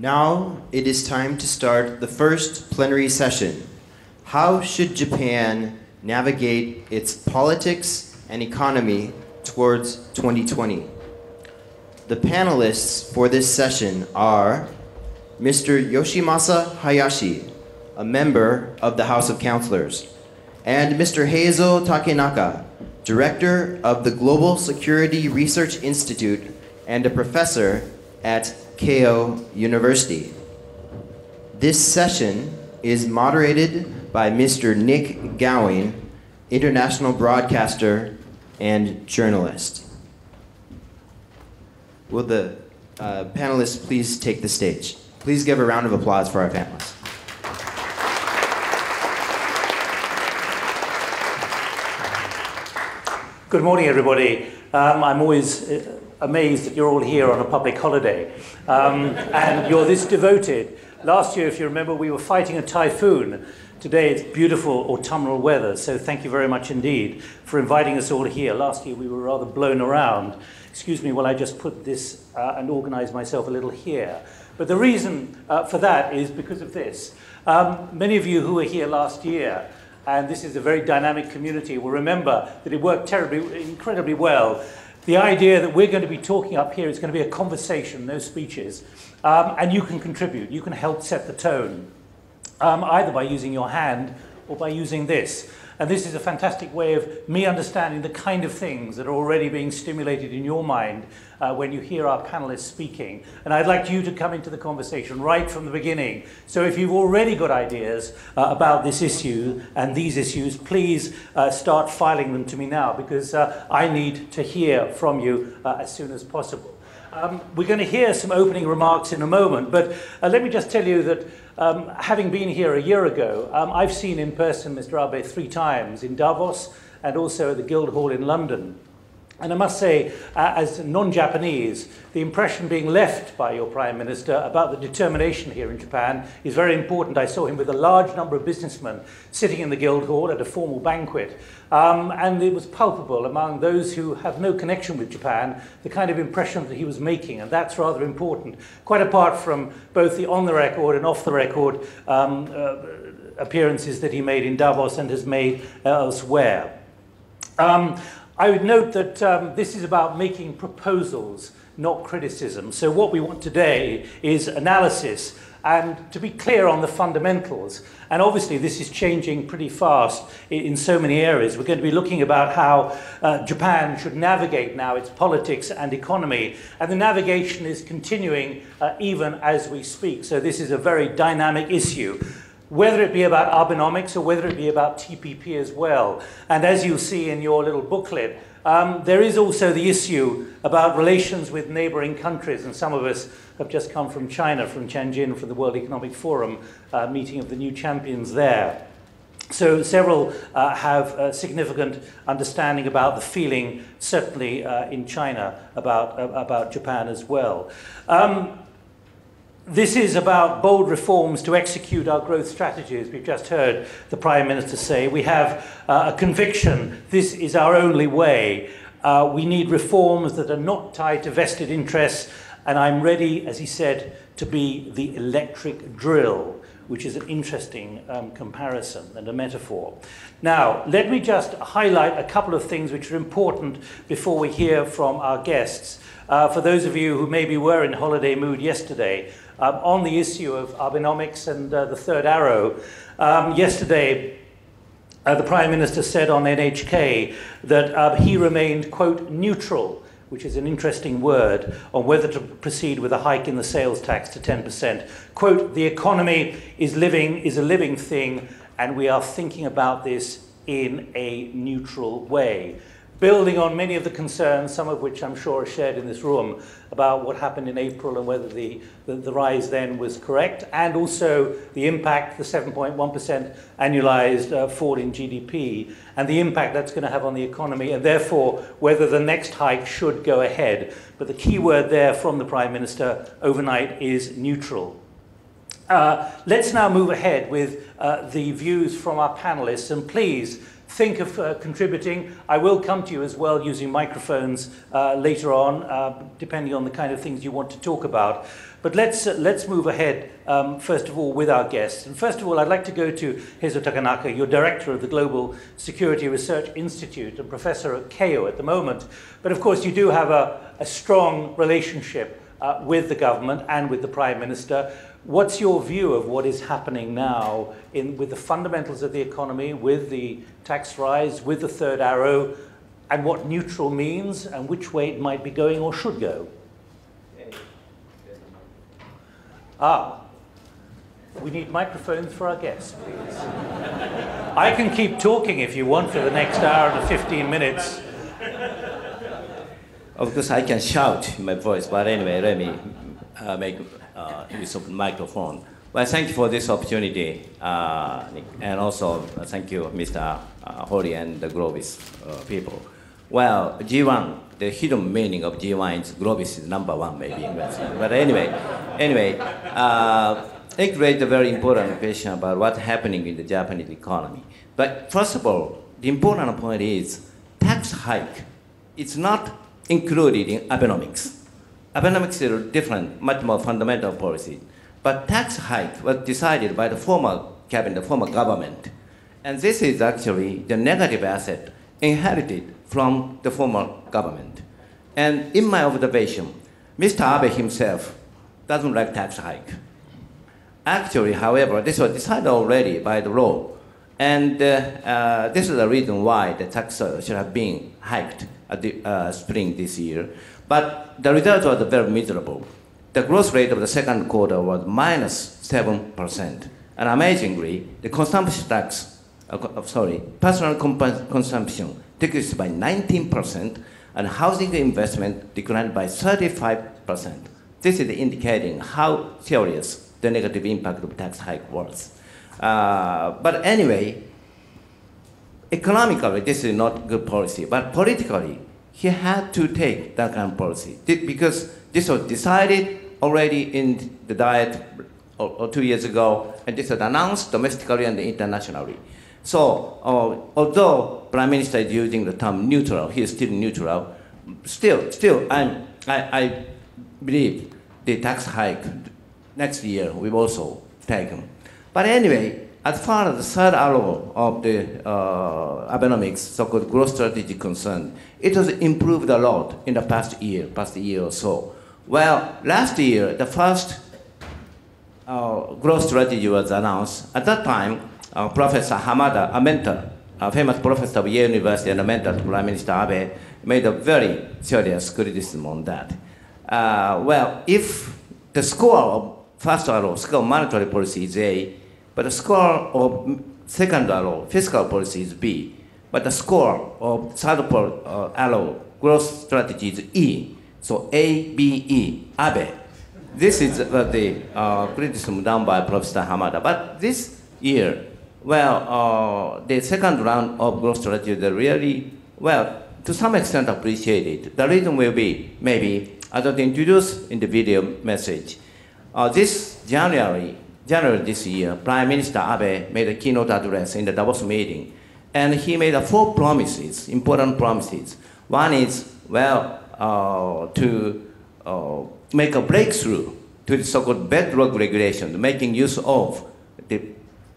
Now it is time to start the first plenary session. How should Japan navigate its politics and economy towards 2020? The panelists for this session are Mr. Yoshimasa Hayashi, a member of the House of Councilors, and Mr. Heizo Takenaka, director of the Global Security Research Institute and a professor at Keio University. This session is moderated by Mr. Nik Gowing, international broadcaster and journalist. Will the uh, panelists please take the stage? Please give a round of applause for our panelists. Good morning, everybody. Um, I'm always uh, amazed that you're all here on a public holiday um, and you're this devoted. Last year, if you remember, we were fighting a typhoon. Today it's beautiful autumnal weather, so thank you very much indeed for inviting us all here. Last year we were rather blown around. Excuse me while I just put this uh, and organize myself a little here. But the reason uh, for that is because of this. Um, many of you who were here last year and this is a very dynamic community, will remember that it worked terribly, incredibly well. The idea that we're going to be talking up here is going to be a conversation, no speeches, um, and you can contribute. You can help set the tone, um, either by using your hand or by using this. And this is a fantastic way of me understanding the kind of things that are already being stimulated in your mind uh, when you hear our panelists speaking. And I'd like you to come into the conversation right from the beginning. So if you've already got ideas uh, about this issue and these issues, please uh, start filing them to me now because uh, I need to hear from you uh, as soon as possible. Um, we're going to hear some opening remarks in a moment, but uh, let me just tell you that um, having been here a year ago, um, I've seen in person Mr. Abe three times in Davos and also at the Guildhall in London. And I must say, uh, as non-Japanese, the impression being left by your Prime Minister about the determination here in Japan is very important. I saw him with a large number of businessmen sitting in the Guildhall at a formal banquet. Um, and it was palpable among those who have no connection with Japan, the kind of impression that he was making, and that's rather important, quite apart from both the on-the-record and off-the-record um, uh, appearances that he made in Davos and has made elsewhere. Um, I would note that um, this is about making proposals, not criticism. So what we want today is analysis and to be clear on the fundamentals. And obviously this is changing pretty fast in so many areas. We're going to be looking about how uh, Japan should navigate now its politics and economy. And the navigation is continuing uh, even as we speak. So this is a very dynamic issue whether it be about Abenomics or whether it be about TPP as well. And as you see in your little booklet, um, there is also the issue about relations with neighboring countries, and some of us have just come from China, from Tianjin, from the World Economic Forum, uh, meeting of the new champions there. So several uh, have a significant understanding about the feeling, certainly uh, in China, about, uh, about Japan as well. Um, this is about bold reforms to execute our growth strategies. We've just heard the Prime Minister say we have uh, a conviction this is our only way. Uh, we need reforms that are not tied to vested interests, and I'm ready, as he said, to be the electric drill, which is an interesting um, comparison and a metaphor. Now, let me just highlight a couple of things which are important before we hear from our guests. Uh, for those of you who maybe were in holiday mood yesterday, um, on the issue of Abenomics and uh, the third arrow. Um, yesterday, uh, the Prime Minister said on NHK that uh, he remained, quote, neutral, which is an interesting word, on whether to proceed with a hike in the sales tax to 10%. Quote, the economy is, living, is a living thing, and we are thinking about this in a neutral way building on many of the concerns, some of which I'm sure are shared in this room, about what happened in April and whether the, the, the rise then was correct, and also the impact, the 7.1% annualized uh, fall in GDP, and the impact that's going to have on the economy, and therefore whether the next hike should go ahead. But the key word there from the Prime Minister overnight is neutral. Uh, let's now move ahead with uh, the views from our panelists, and please think of uh, contributing. I will come to you as well using microphones uh, later on, uh, depending on the kind of things you want to talk about. But let's, uh, let's move ahead, um, first of all, with our guests. And first of all, I'd like to go to Heizo Takenaka, you're director of the Global Security Research Institute and professor at Keio at the moment. But of course, you do have a, a strong relationship uh, with the government and with the Prime Minister. What's your view of what is happening now in, with the fundamentals of the economy, with the tax rise, with the third arrow, and what neutral means and which way it might be going or should go? Ah, we need microphones for our guests, please. I can keep talking if you want for the next hour and 15 minutes. Of course, I can shout in my voice, but anyway, let me uh, make uh, use of microphone. Well, thank you for this opportunity, uh, and also uh, thank you, Mr. Uh, Hori and the Globis uh, people. Well, G1, the hidden meaning of G1 is Globis is number one, maybe. but anyway, anyway, uh, it raised a very important question about what's happening in the Japanese economy. But first of all, the important point is tax hike. It's not included in Abenomics. Abenomics is a different, much more fundamental policy. But tax hike was decided by the former cabinet, the former government. And this is actually the negative asset inherited from the former government. And in my observation, Mr. Abe himself doesn't like tax hike. Actually, however, this was decided already by the law. And uh, uh, this is the reason why the tax should have been hiked at the uh, spring this year. But the result was very miserable. The growth rate of the second quarter was minus 7%. And amazingly, the consumption tax, uh, sorry, personal consumption decreased by 19%, and housing investment declined by 35%. This is indicating how serious the negative impact of tax hike was. Uh, but anyway, economically, this is not good policy, but politically, he had to take that kind of policy because this was decided already in the diet two years ago, and this was announced domestically and internationally. So, uh, although Prime Minister is using the term neutral, he is still neutral. Still, still, I'm, I, I believe the tax hike next year will also take them. But anyway, as far as the third arrow of the uh, Abenomics, so-called growth strategy concerned, it has improved a lot in the past year, past year or so. Well, last year, the first uh, growth strategy was announced. At that time, uh, Professor Hamada, a mentor, a famous professor of Yale University and a mentor to Prime Minister Abe, made a very serious criticism on that. Uh, well, if the score of first arrow, score of monetary policy is A, but the score of second arrow, fiscal policy is B. But the score of third uh, arrow, growth strategy is E. So A, B, E, Abe. This is uh, the uh, criticism done by Professor Hamada. But this year, well, uh, the second round of growth strategy, they really, well, to some extent appreciated. The reason will be, maybe, as I introduced in the video message, uh, this January, January this year, Prime Minister Abe made a keynote address in the Davos meeting, and he made four promises, important promises. One is, well, uh, to uh, make a breakthrough to the so-called bedrock regulation, making use of the,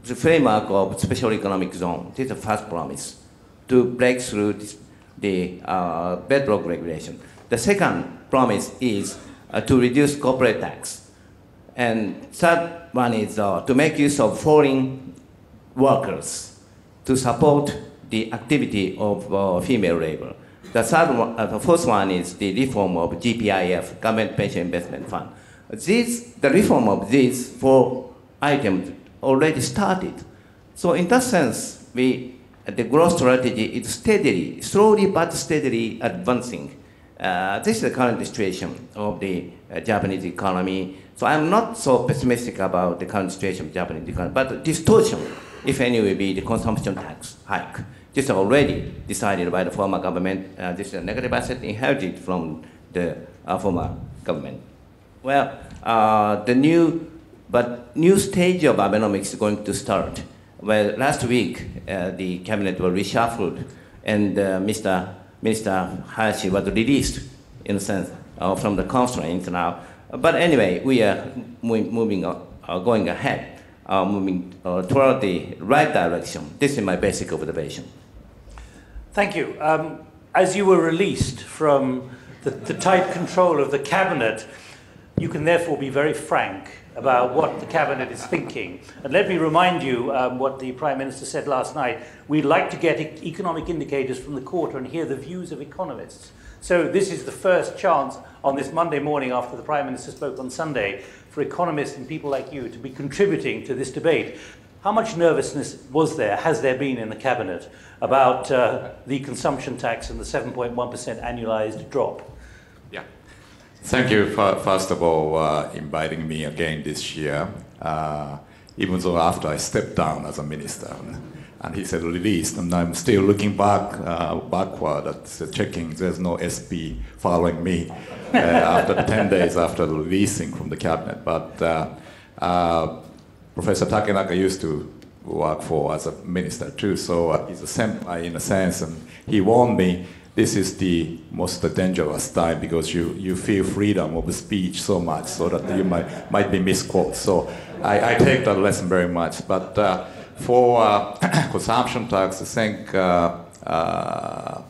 the, framework of special economic zone. This is the first promise, to break through this, the uh, bedrock regulation. The second promise is uh, to reduce corporate tax. And third one is uh, to make use of foreign workers to support the activity of uh, female labor. The third one, uh, the fourth one is the reform of GPIF, Government Pension Investment Fund. This, the reform of these four items already started. So in that sense, we, the growth strategy is steadily, slowly but steadily advancing. Uh, this is the current situation of the uh, Japanese economy. So I'm not so pessimistic about the current situation of Japanese economy, but distortion, if any, will be the consumption tax hike. This is already decided by the former government. Uh, this is a negative asset inherited from the uh, former government. Well, uh, the new, but new stage of Abenomics is going to start. well, last week uh, the cabinet was reshuffled, and uh, Mr. Minister Hayashi was released, in a sense, uh, from the constraints now. But anyway, we are moving, moving uh, going ahead, uh, moving uh, toward the right direction. This is my basic observation. Thank you. Um, as you were released from the, the tight control of the cabinet, you can therefore be very frank about what the cabinet is thinking. And let me remind you um, what the Prime Minister said last night. We'd like to get economic indicators from the quarter and hear the views of economists. So this is the first chance on this Monday morning after the Prime Minister spoke on Sunday for economists and people like you to be contributing to this debate. How much nervousness was there, has there been in the cabinet about uh, the consumption tax and the 7.1% annualized drop? Yeah. Thank you, for, first of all, uh, inviting me again this year, uh, even though after I stepped down as a minister. And he said released, and I'm still looking back, uh, backward at checking there's no SP following me uh, after 10 days after the releasing from the cabinet. But uh, uh, Professor Takenaka used to work for as a minister too, so uh, he's a senpai in a sense, and he warned me this is the most dangerous time because you, you feel freedom of speech so much so that you might, might be misquoted. So I, I take that lesson very much. But uh, for uh, consumption tax, I think uh, uh,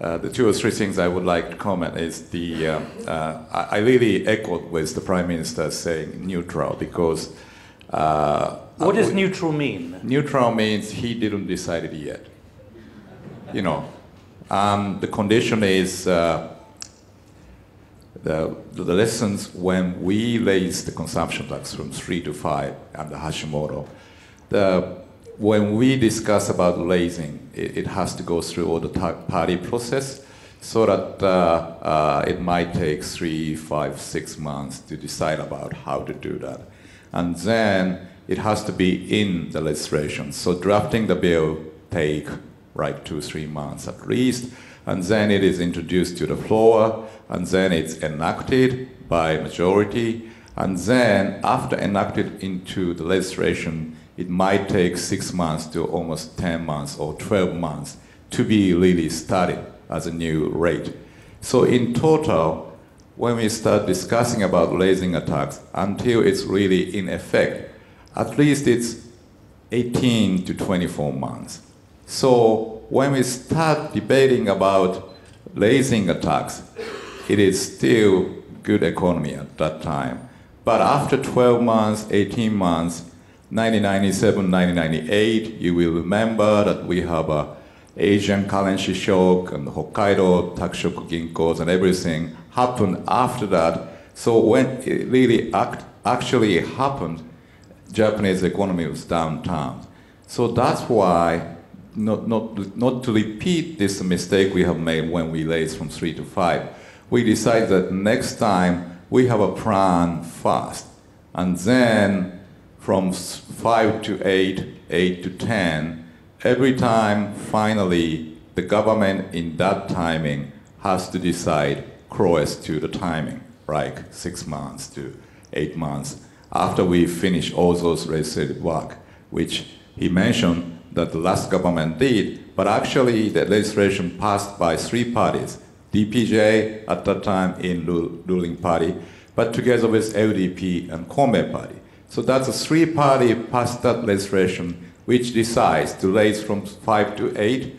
uh, the two or three things I would like to comment is the uh, uh, I really echoed with the prime minister saying neutral because uh, What does we- neutral mean? neutral means he didn't decide it yet. You know, um, the condition is uh, the, the lessons when we raised the consumption tax from three to five under Hashimoto. The, when we discuss about raising, it, it has to go through all the party process so that uh, uh, it might take three, five, six months to decide about how to do that. And then it has to be in the legislation. So drafting the bill take like two, three months at least, and then it is introduced to the floor, and then it's enacted by majority, and then after enacted into the legislation, it might take six months to almost 10 months or 12 months to be really started as a new rate. So in total, when we start discussing about raising a tax until it's really in effect, at least it's 18 to 24 months. So when we start debating about raising a tax, it is still good economy at that time. But after 12 months, 18 months, 1997, 1998, you will remember that we have a Asian currency shock and Hokkaido Takushoku Ginkos and everything happened after that. So when it really act, actually happened, Japanese economy was downtown. So that's why, not, not, not to repeat this mistake we have made when we raised from three to five, we decided that next time we have a plan first. And then from five to eight, eight to 10, every time finally the government in that timing has to decide close to the timing, like six months to eight months after we finish all those legislative work, which he mentioned that the last government did, but actually the legislation passed by three parties, DPJ at that time in ruling party, but together with LDP and Komei party. So that's a three-party passed that legislation which decides to raise from five to eight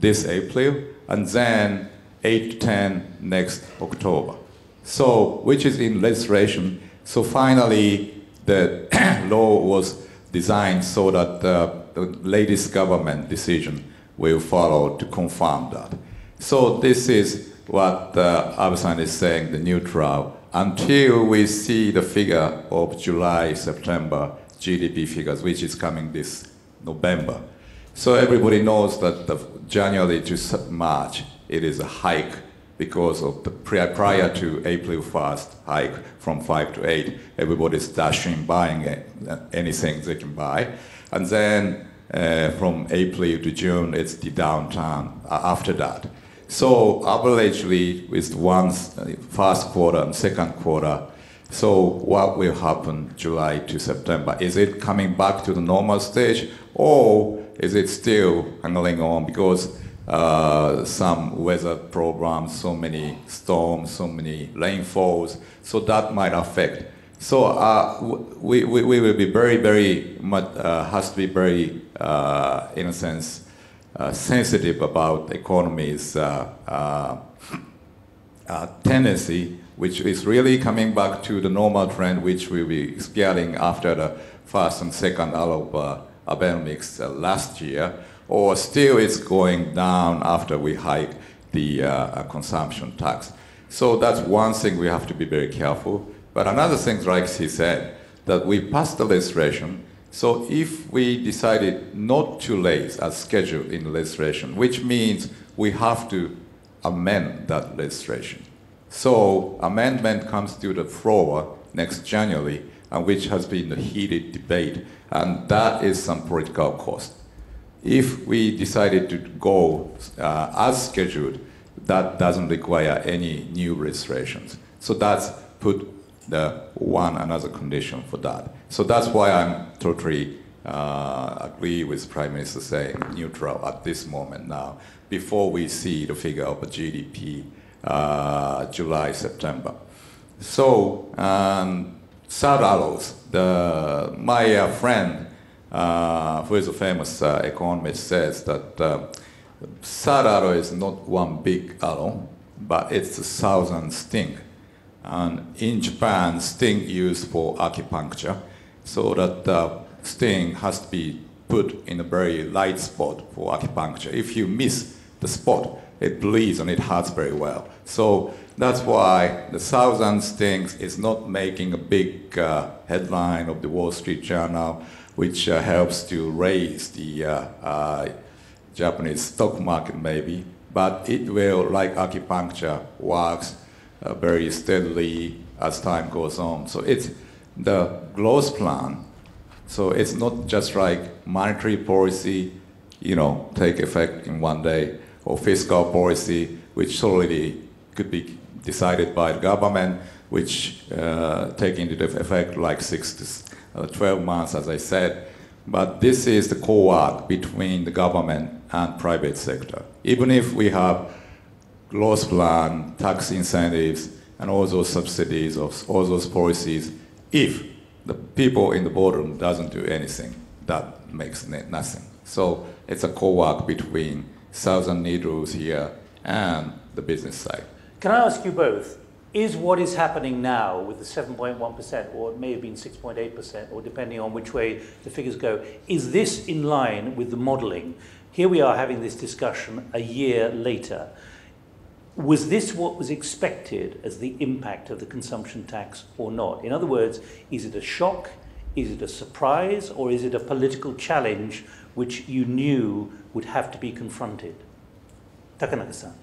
this April, and then eight to ten next October. So, which is in legislation. So finally, the law was designed so that uh, the latest government decision will follow to confirm that. So this is what uh, is saying, the new neutral, until we see the figure of July, September GDP figures, which is coming this November. So everybody knows that the January to March, it is a hike because of the pri- prior to April 1st hike from 5 to 8. Everybody's dashing, buying anything they can buy. And then uh, from April to June, it's the downturn uh, after that. So averagely, with one uh, first quarter and second quarter, So what will happen July to September? Is it coming back to the normal stage or is it still hanging on because uh, some weather problems, so many storms, so many rainfalls, so that might affect. So uh, we, we, we will be very, very much, has to be very, in a sense, sensitive about the economy's uh, tendency which is really coming back to the normal trend which we be getting after the first and second of uh, Abenomics uh, last year, or still it's going down after we hike the uh, consumption tax. So that's one thing we have to be very careful. But another thing, like he said, that we passed the legislation. So if we decided not to raise as scheduled in legislation, which means we have to amend that legislation. So amendment comes to the floor next January, and which has been a heated debate, and that is some political cost. If we decided to go uh, as scheduled, that doesn't require any new registrations. So that's put the one another condition for that. So that's why I'm totally uh, agree with Prime Minister saying neutral at this moment now, before we see the figure of GDP uh, July, September. So, um, sad arrows. The, my uh, friend, uh, who is a famous uh, economist, says that uh, sad arrow is not one big arrow, but it's a thousand sting. And in Japan, sting used for acupuncture, so that the sting has to be put in a very light spot for acupuncture. If you miss the spot, it bleeds and it hurts very well. So that's why the thousand stings is not making a big uh, headline of the Wall Street Journal, which uh, helps to raise the uh, uh Japanese stock market maybe, but it will, like acupuncture, works uh, very steadily as time goes on. So it's the growth plan. So it's not just like monetary policy, you know, take effect in one day or fiscal policy, which solely could be decided by the government, which uh, take into effect like six to uh, 12 months, as I said. But this is the co-work between the government and private sector. Even if we have growth plan, tax incentives, and all those subsidies, all those policies, if the people in the boardroom doesn't do anything, that makes nothing. So it's a co-work between thousand needles here and the business side. Can I ask you both, is what is happening now with the 7.1%, or it may have been 6.8%, or depending on which way the figures go, is this in line with the modelling? Here we are having this discussion a year later. Was this what was expected as the impact of the consumption tax or not? In other words, is it a shock? Is it a surprise? Or is it a political challenge which you knew would have to be confronted? Takenaka-san.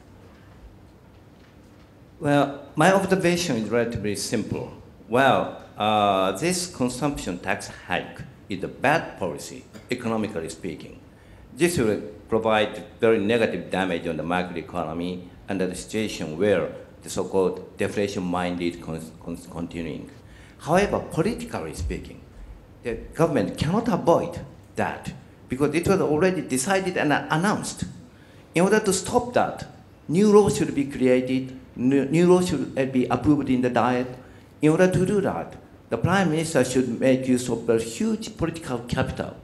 Well, my observation is relatively simple. Well, uh, this consumption tax hike is a bad policy, economically speaking. This will provide very negative damage on the market economy under the situation where the so-called deflation-minded con con continuing. However, politically speaking, the government cannot avoid that because it was already decided and announced. In order to stop that, new laws should be created, new, laws should uh, be approved in the diet. In order to do that, the prime minister should make use of a huge political capital.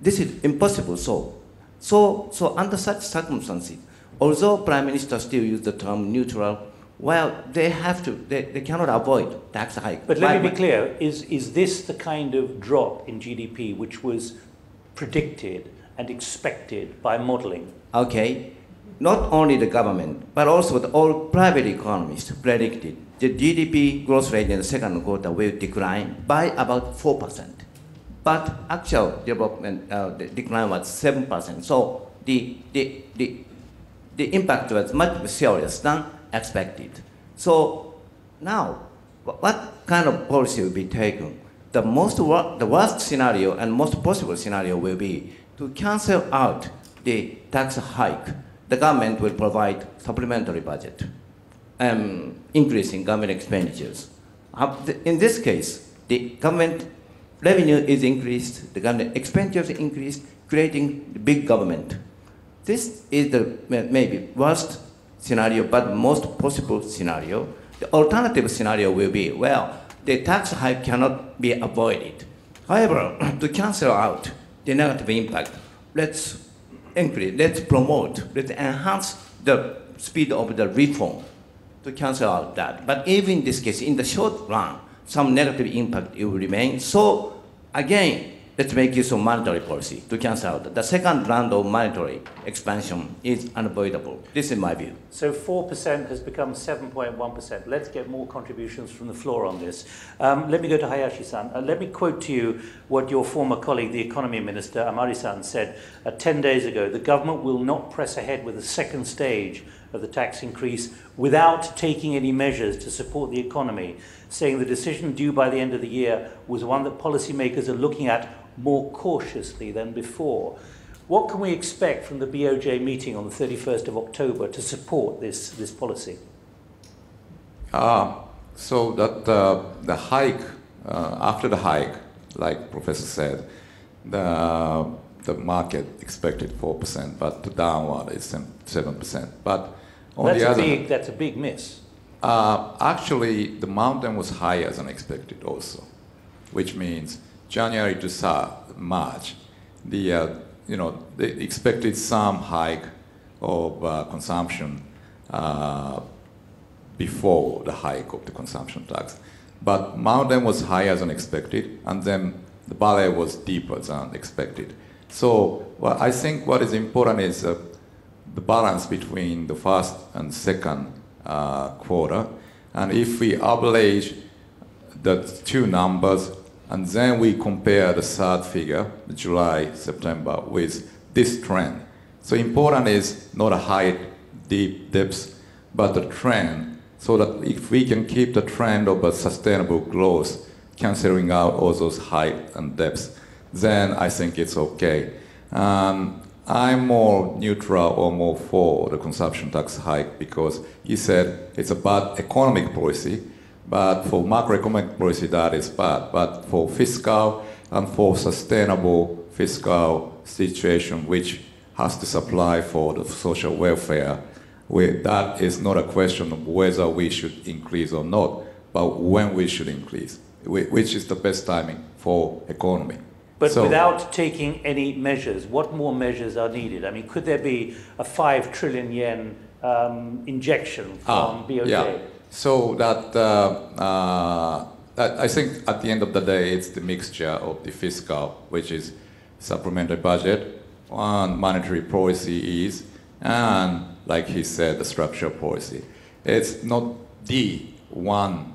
This is impossible so. So, so under such circumstances, although prime minister still use the term neutral, well, they have to, they, they cannot avoid tax hike. But let me be clear, is, is this the kind of drop in GDP which was predicted and expected by modeling? Okay, not only the government, but also the all private economists predicted the GDP growth rate in the second quarter will decline by about 4%. But actual development uh, the decline was 7%. So the, the, the, the impact was much more serious than expected. So now, what kind of policy will be taken? The most the worst scenario and most possible scenario will be to cancel out the tax hike. The government will provide supplementary budget, um, increasing government expenditures. In this case, the government revenue is increased, the government expenditures increased, creating the big government. This is the maybe worst scenario, but most possible scenario. The alternative scenario will be, well, the tax hike cannot be avoided. However, to cancel out the negative impact, let's increase, let's promote, let's enhance the speed of the reform to cancel out that. But even in this case, in the short run, some negative impact will remain. So again, let's make use of monetary policy to cancel out. The second round of monetary expansion is unavoidable. This is my view. So 4% has become 7.1%. Let's get more contributions from the floor on this. Um, let me go to Hayashi-san. Uh, let me quote to you what your former colleague, the economy minister, Amari-san, said uh, 10 days ago. The government will not press ahead with the second stage of the tax increase without taking any measures to support the economy, saying the decision due by the end of the year was one that policymakers are looking at more cautiously than before. What can we expect from the BOJ meeting on the 31st of October to support this, this policy? Uh, so that uh, the hike, uh, after the hike, like Professor said, the, the market expected 4%, but the downward is 7%. But on that's, the a other big, that's a big miss. Uh, actually, the mountain was higher than expected also, which means January to March, the, uh, you know, they expected some hike of uh, consumption uh, before the hike of the consumption tax. But mountain was higher than expected, and then the valley was deeper than expected. So well, I think what is important is uh, the balance between the first and second uh, quarter. And if we average the two numbers, and then we compare the third figure, July, September, with this trend. So important is not a high, deep dips, but the trend, so that if we can keep the trend of a sustainable growth, canceling out all those high and depths, then I think it's okay. Um, I'm more neutral or more for the consumption tax hike because you said it's a bad economic policy, but for macroeconomic policy, that is bad. But for fiscal and for sustainable fiscal situation, which has to supply for the social welfare, we, that is not a question of whether we should increase or not, but when we should increase, which is the best timing for economy. But so, without taking any measures, what more measures are needed? I mean, could there be a 5 trillion yen um, injection from ah, BOJ? Yeah. So that, uh, uh, I think at the end of the day, it's the mixture of the fiscal, which is supplementary budget, and monetary policy is, and like he said, the structural policy. It's not the one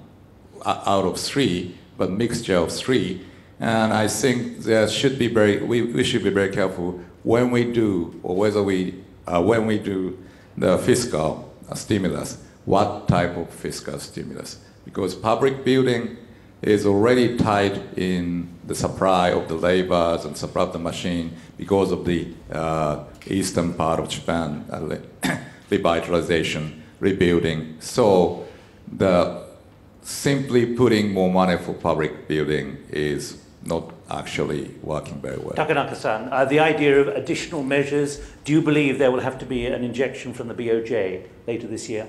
out of three, but mixture of three. And I think there should be very, we, we should be very careful when we do, or whether we, uh, when we do the fiscal stimulus, what type of fiscal stimulus. Because public building is already tied in the supply of the labors and supply of the machine because of the uh, eastern part of Japan uh, revitalization, rebuilding. So the simply putting more money for public building is not actually working very well. Takenaka-san, uh, the idea of additional measures, do you believe there will have to be an injection from the BOJ later this year?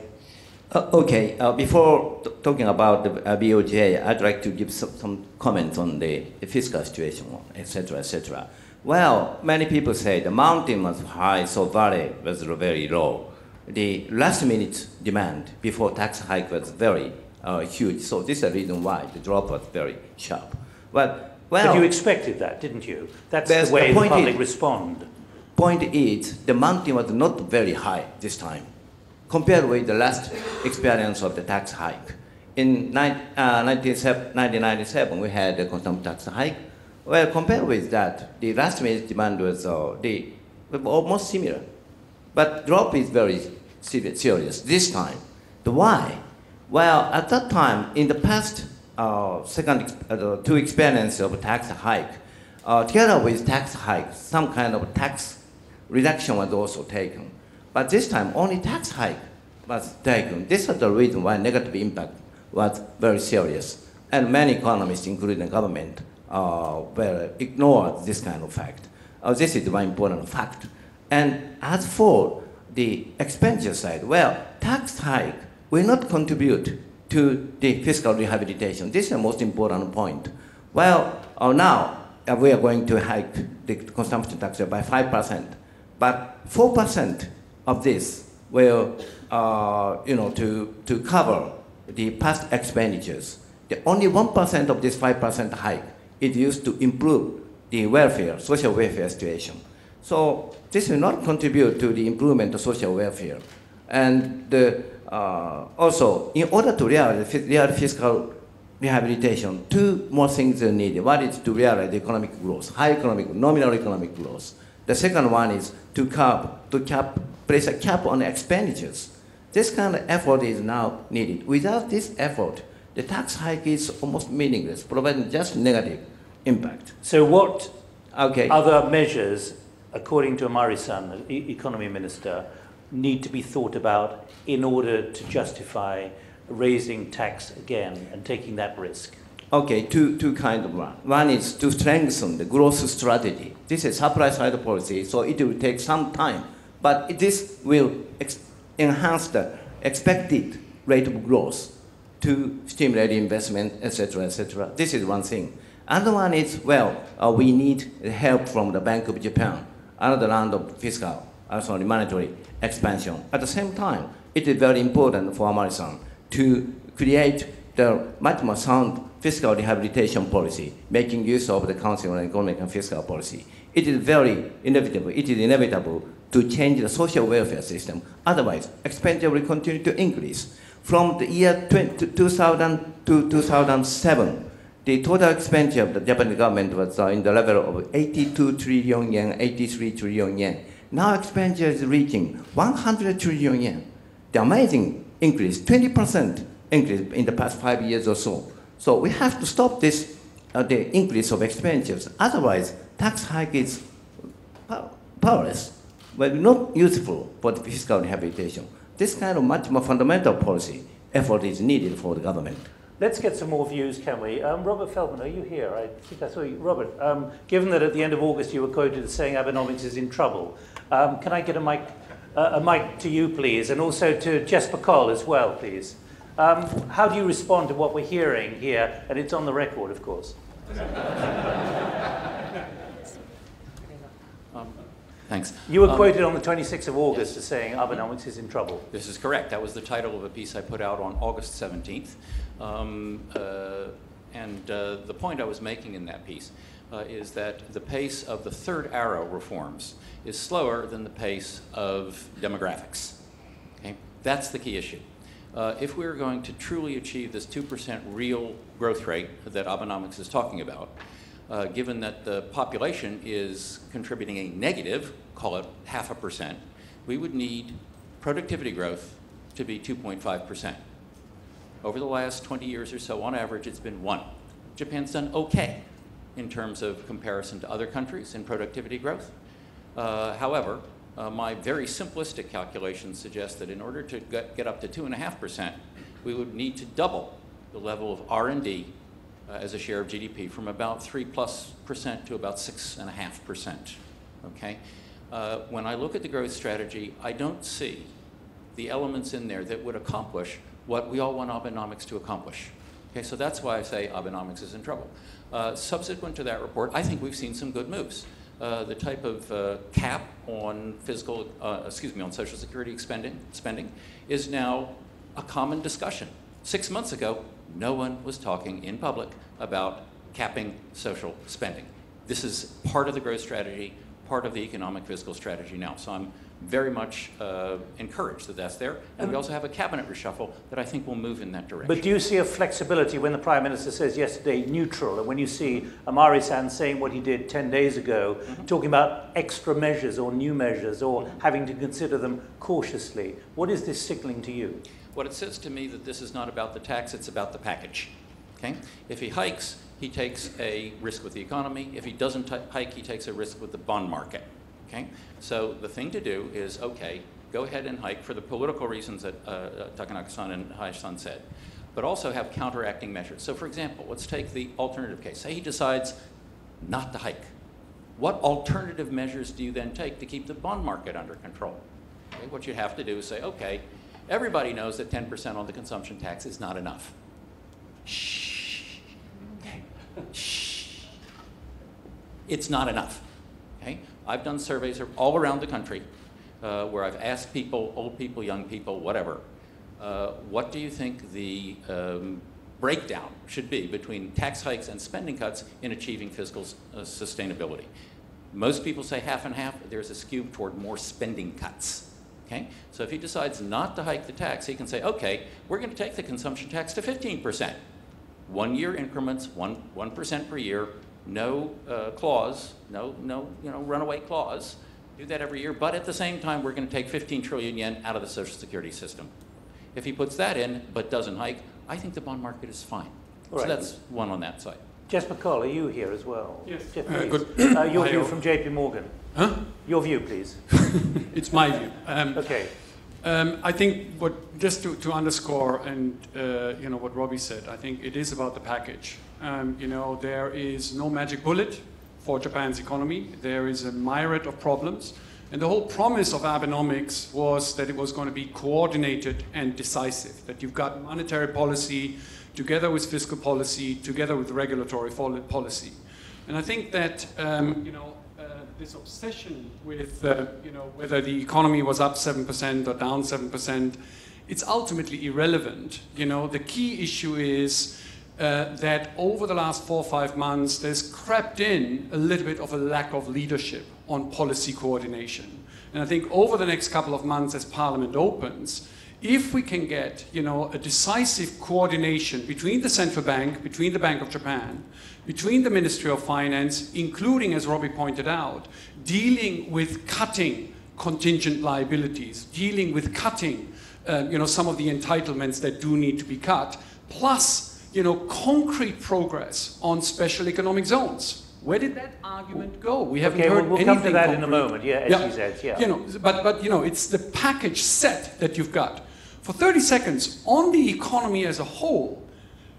Uh, okay, uh, before talking about the uh, BOJ, I'd like to give some, some comments on the, fiscal situation, etc., etc. Well, many people say the mountain was high, so valley was very low. The last minute demand before tax hike was very uh, huge, so this is the reason why the drop was very sharp. But, well, but you expected that, didn't you? That's the way the, the public is, respond. Point is, the mountain was not very high this time compared with the last experience of the tax hike. In uh, 1997, we had a consumption tax hike. Well, compared with that, the last minute demand was uh, the, almost similar. But drop is very serious this time. The why? Well, at that time, in the past uh, second uh, two experience of tax hike, uh, together with tax hike, some kind of tax reduction was also taken. But this time, only tax hike was taken. This was the reason why negative impact was very serious. And many economists, including the government, uh, were ignored this kind of fact. Uh, this is one important fact. And as for the expenditure side, well, tax hike will not contribute to the fiscal rehabilitation. This is the most important point. Well, uh, now uh, we are going to hike the consumption tax by 5%, but 4% of this will, uh, you know, to, to cover the past expenditures. The only 1% of this 5% hike is used to improve the welfare, social welfare situation. So this will not contribute to the improvement of social welfare. And the, uh, also, in order to realize real fiscal rehabilitation, two more things are needed. One is to realize the economic growth, high economic, nominal economic growth. The second one is to cap, to cap, place a cap on expenditures. This kind of effort is now needed. Without this effort, the tax hike is almost meaningless, providing just negative impact. So what Okay. other measures, according to Amari-san, the economy minister, need to be thought about in order to justify raising tax again and taking that risk? Okay, two, two kind of one. One is to strengthen the growth strategy. This is supply side policy, so it will take some time. But this will enhance the expected rate of growth to stimulate investment, etc., etc. This is one thing. Another one is, well, uh, we need help from the Bank of Japan, another round of fiscal, uh, sorry, monetary expansion. At the same time, it is very important for Amari-san to create the much more sound fiscal rehabilitation policy, making use of the Council on Economic and Fiscal Policy. It is very inevitable, it is inevitable to change the social welfare system. Otherwise, expenditure will continue to increase. From the year 20, 2000 to 2007, the total expenditure of the Japanese government was uh, in the level of 82 trillion yen, 83 trillion yen. Now expenditure is reaching 100 trillion yen. The amazing increase, 20% increase in the past five years or so. So we have to stop this, uh, the increase of expenditures. Otherwise, tax hike is pow- powerless, but not useful for the fiscal rehabilitation. This kind of much more fundamental policy effort is needed for the government. Let's get some more views, can we? Um, Robert Feldman, are you here? I think I saw you. Robert, um, given that at the end of August you were quoted as saying Abenomics is in trouble, um, can I get a mic, uh, a mic to you, please, and also to Jesper Koll as well, please? Um, how do you respond to what we're hearing here? And it's on the record, of course. Thanks. You were Um, quoted on the 26th of August as saying Abenomics is in trouble. This is correct. That was the title of a piece I put out on August 17th. Um, uh, and uh, the point I was making in that piece uh, is that the pace of the third arrow reforms is slower than the pace of demographics. Okay? That's the key issue. Uh, if we're going to truly achieve this 2% real growth rate that Abenomics is talking about, uh, given that the population is contributing a negative, call it half a percent, we would need productivity growth to be 2.5%. Over the last 20 years or so, on average, it's been one. Japan's done okay in terms of comparison to other countries in productivity growth. Uh, however, uh, my very simplistic calculations suggest that in order to get, get up to 2.5%, we would need to double the level of R&D uh, as a share of GDP from about 3 plus percent to about 6.5 percent. Okay? Uh, when I look at the growth strategy, I don't see the elements in there that would accomplish what we all want Abenomics to accomplish. Okay, so that's why I say Abenomics is in trouble. Uh, subsequent to that report, I think we've seen some good moves. Uh, the type of uh, cap on physical, uh, excuse me, on Social Security spending, spending is now a common discussion. Six months ago, no one was talking in public about capping social spending. This is part of the growth strategy, part of the economic fiscal strategy now. So I'm very much uh, encouraged that that's there. And we um, also have a cabinet reshuffle that I think will move in that direction. But do you see a flexibility when the Prime Minister says yesterday neutral, and when you see Amari San saying what he did 10 days ago, mm-hmm. talking about extra measures or new measures or mm-hmm. having to consider them cautiously? What is this signaling to you? What it says to me that this is not about the tax, it's about the package. Okay? If he hikes, he takes a risk with the economy. If he doesn't t- hike, he takes a risk with the bond market. Okay? So the thing to do is, okay, go ahead and hike for the political reasons that uh, uh, Takenaka-san and Hayashi-san said. but also have counteracting measures. So, for example, let's take the alternative case. Say he decides not to hike. What alternative measures do you then take to keep the bond market under control? Okay, what you have to do is say, okay, everybody knows that 10% on the consumption tax is not enough. Shh. Okay. Shh. It's not enough. Okay? I've done surveys all around the country uh, where I've asked people, old people, young people, whatever, uh, what do you think the um, breakdown should be between tax hikes and spending cuts in achieving fiscal uh, sustainability? Most people say half and half. There's a skew toward more spending cuts. Okay? So if he decides not to hike the tax, he can say, okay, we're going to take the consumption tax to 15%. One year increments, one, 1% per year, no uh, clause, no, no you know, runaway clause. Do that every year, but at the same time, we're going to take 15 trillion yen out of the Social Security system. If he puts that in but doesn't hike, I think the bond market is fine. All so right. that's one on that side. Jesper Koll, are you here as well? Yes. Jeff, Uh, good. Uh, your Hi, view all. from JP Morgan. Huh? Your view, please. It's my view. Um, Okay. um, I think what just to, to underscore and uh, you know what Robbie said, I think it is about the package. Um, you know, there is no magic bullet for Japan's economy. There is a myriad of problems, and the whole promise of Abenomics was that it was going to be coordinated and decisive. That you've got monetary policy together with fiscal policy, together with regulatory policy, and I think that um, you know uh, this obsession with uh, you know whether the economy was up seven percent or down seven percent, it's ultimately irrelevant. You know the key issue is uh, that over the last four or five months, there's crept in a little bit of a lack of leadership on policy coordination. And I think over the next couple of months, as Parliament opens, if we can get you know, a decisive coordination between the central bank, between the Bank of Japan, between the Ministry of Finance, including, as Robbie pointed out, dealing with cutting contingent liabilities, dealing with cutting uh, you know, some of the entitlements that do need to be cut, plus you know, concrete progress on special economic zones. Where did that argument go? We haven't Okay, heard we'll, we'll come to anything that in a moment. Yeah, as she says, yeah. You know, but, but you know, it's the package set that you've got. For 30 seconds, on the economy as a whole,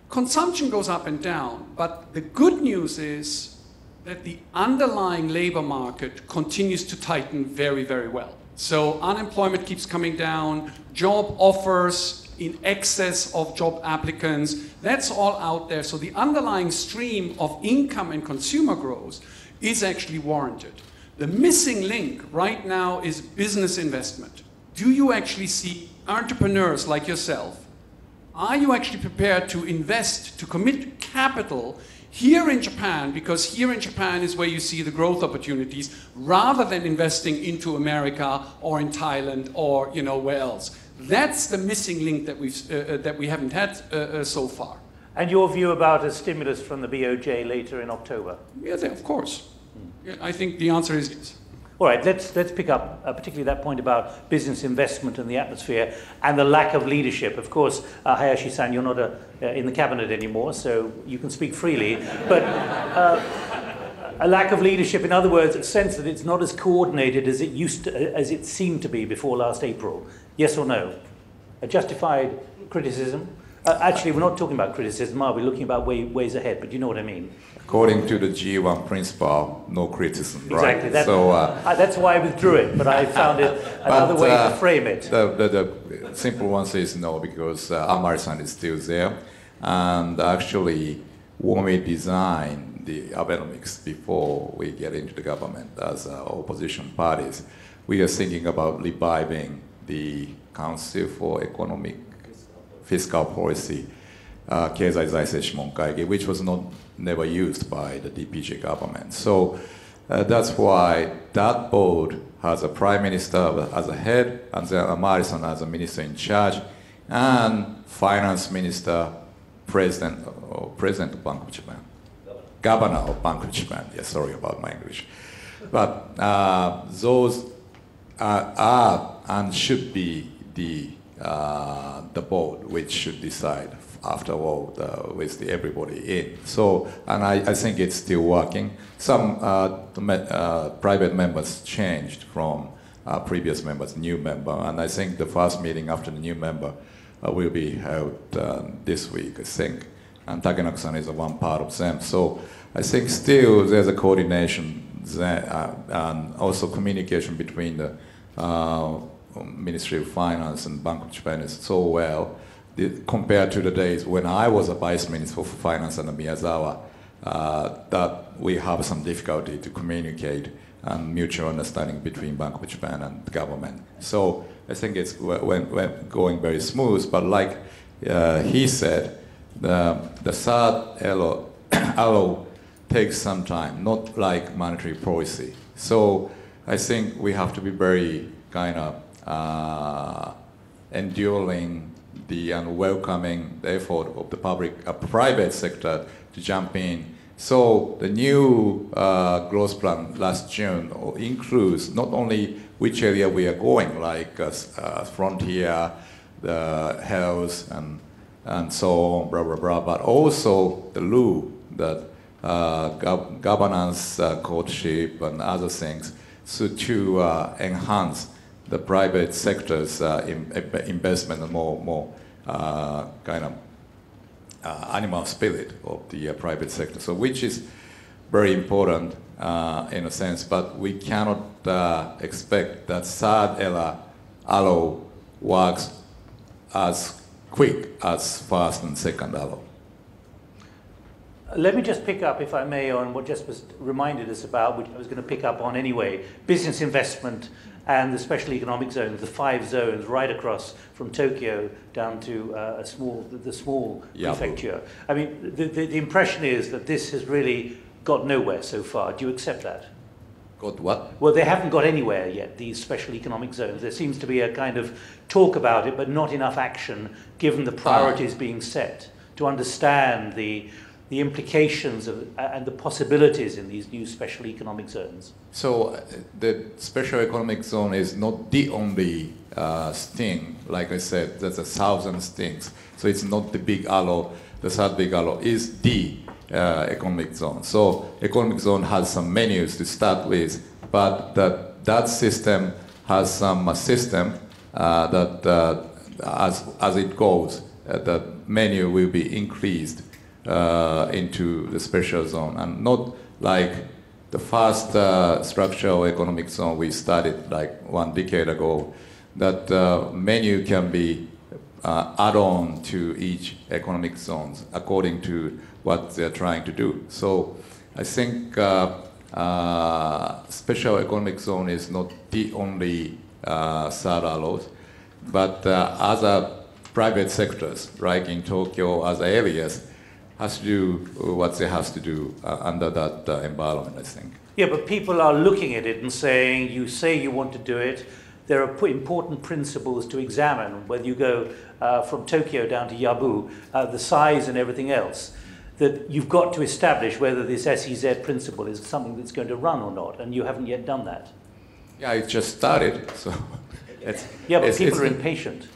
consumption goes up and down. But the good news is that the underlying labor market continues to tighten very, very well. So unemployment keeps coming down, job offers in excess of job applicants, that's all out there. So the underlying stream of income and consumer growth is actually warranted. The missing link right now is business investment. Do you actually see entrepreneurs like yourself? Are you actually prepared to invest, to commit capital here in Japan, because here in Japan is where you see the growth opportunities, rather than investing into America or in Thailand or you know where else? That's the missing link that we've uh, uh, that we haven't had uh, uh, so far. And your view about a stimulus from the BOJ later in October? Yeah, of course. Yeah, I think the answer is yes. All right, let's, let's pick up uh, particularly that point about business investment and the atmosphere and the lack of leadership. Of course, uh, Hayashi-san, you're not a, uh, in the cabinet anymore, so you can speak freely. But uh, a lack of leadership, in other words, a sense that it's not as coordinated as it used to, as it seemed to be before last April. Yes or no? A justified criticism? Uh, actually, we're not talking about criticism, are we? Looking about way, ways ahead, but you know what I mean. According to the G1 principle, no criticism, Exactly. right? That, so, uh, I, that's why I withdrew it, but I found it another But, way uh, to frame it. The, the, the simple one says no, because uh, Amari-san is still there. And actually, when we design the Abenomics before we get into the government as uh, opposition parties, we are thinking about reviving the Council for Economic Fiscal Policy, uh, which was not never used by the DPJ government. So uh, that's why that board has a prime minister as a head, and then Amari-san as a minister in charge, and finance minister, president, or president of Bank of Japan, governor of Bank of Japan. Yes, yeah, sorry about my English, but uh, those are, are and should be the uh, the board which should decide after all the, with the everybody in. So, and I, I think it's still working. Some uh, me- uh, private members changed from uh, previous members, new member, and I think the first meeting after the new member uh, will be held um, this week, I think. And Takenaka-san is one part of them. So I think still there's a coordination that, uh, and also communication between the Ministry of Finance and Bank of Japan is so well the, compared to the days when I was a vice minister for finance under Miyazawa, uh, that we have some difficulty to communicate and mutual understanding between Bank of Japan and the government. So I think it's went, went going very smooth, but like uh, he said, the, the third arrow, arrow takes some time, not like monetary policy. So I think we have to be very kind of uh, enduring the unwelcoming effort of the public, uh, private sector to jump in. So the new uh, growth plan last June includes not only which area we are going, like uh, uh, frontier, the health, and and so on, blah blah blah, but also the law that uh, gov governance, uh, courtship, and other things, so to enhance the private sector's uh, in, investment more, more uh, kind of uh, animal spirit of the private sector. So which is very important in a sense, but we cannot expect that third era arrow works as quick as first and second arrow. Let me just pick up, if I may, on what just was reminded us about, which I was going to pick up on anyway, business investment and the special economic zones, the five zones right across from Tokyo down to uh, a small, the, small prefecture. I mean, the, the, the impression is that this has really got nowhere so far. Do you accept that? Got what? Well, they haven't got anywhere yet, these special economic zones. There seems to be a kind of talk about it, but not enough action given the priorities ah. being set to understand the the implications of, and the possibilities in these new special economic zones? So uh, the special economic zone is not the only uh, thing. Like I said, there's a thousand things. So it's not the big arrow. The third big arrow is the uh, economic zone. So economic zone has some menus to start with, but that, that system has some uh, system uh, that uh, as, as it goes, the menu will be increased uh, into the special zone and not like the first uh, structural economic zone we started like one decade ago that uh, menu can be uh, add on to each economic zones according to what they're trying to do. So I think uh, uh, special economic zone is not the only uh, but uh, other private sectors, like in Tokyo, other areas, has to do what they have to do uh, under that uh, environment, I think. Yeah, but people are looking at it and saying, you say you want to do it, there are important principles to examine, whether you go uh, from Tokyo down to Yabu, uh, the size and everything else, that you've got to establish whether this SEZ principle is something that's going to run or not, and you haven't yet done that. Yeah, it just started, so... yeah, but people are impatient.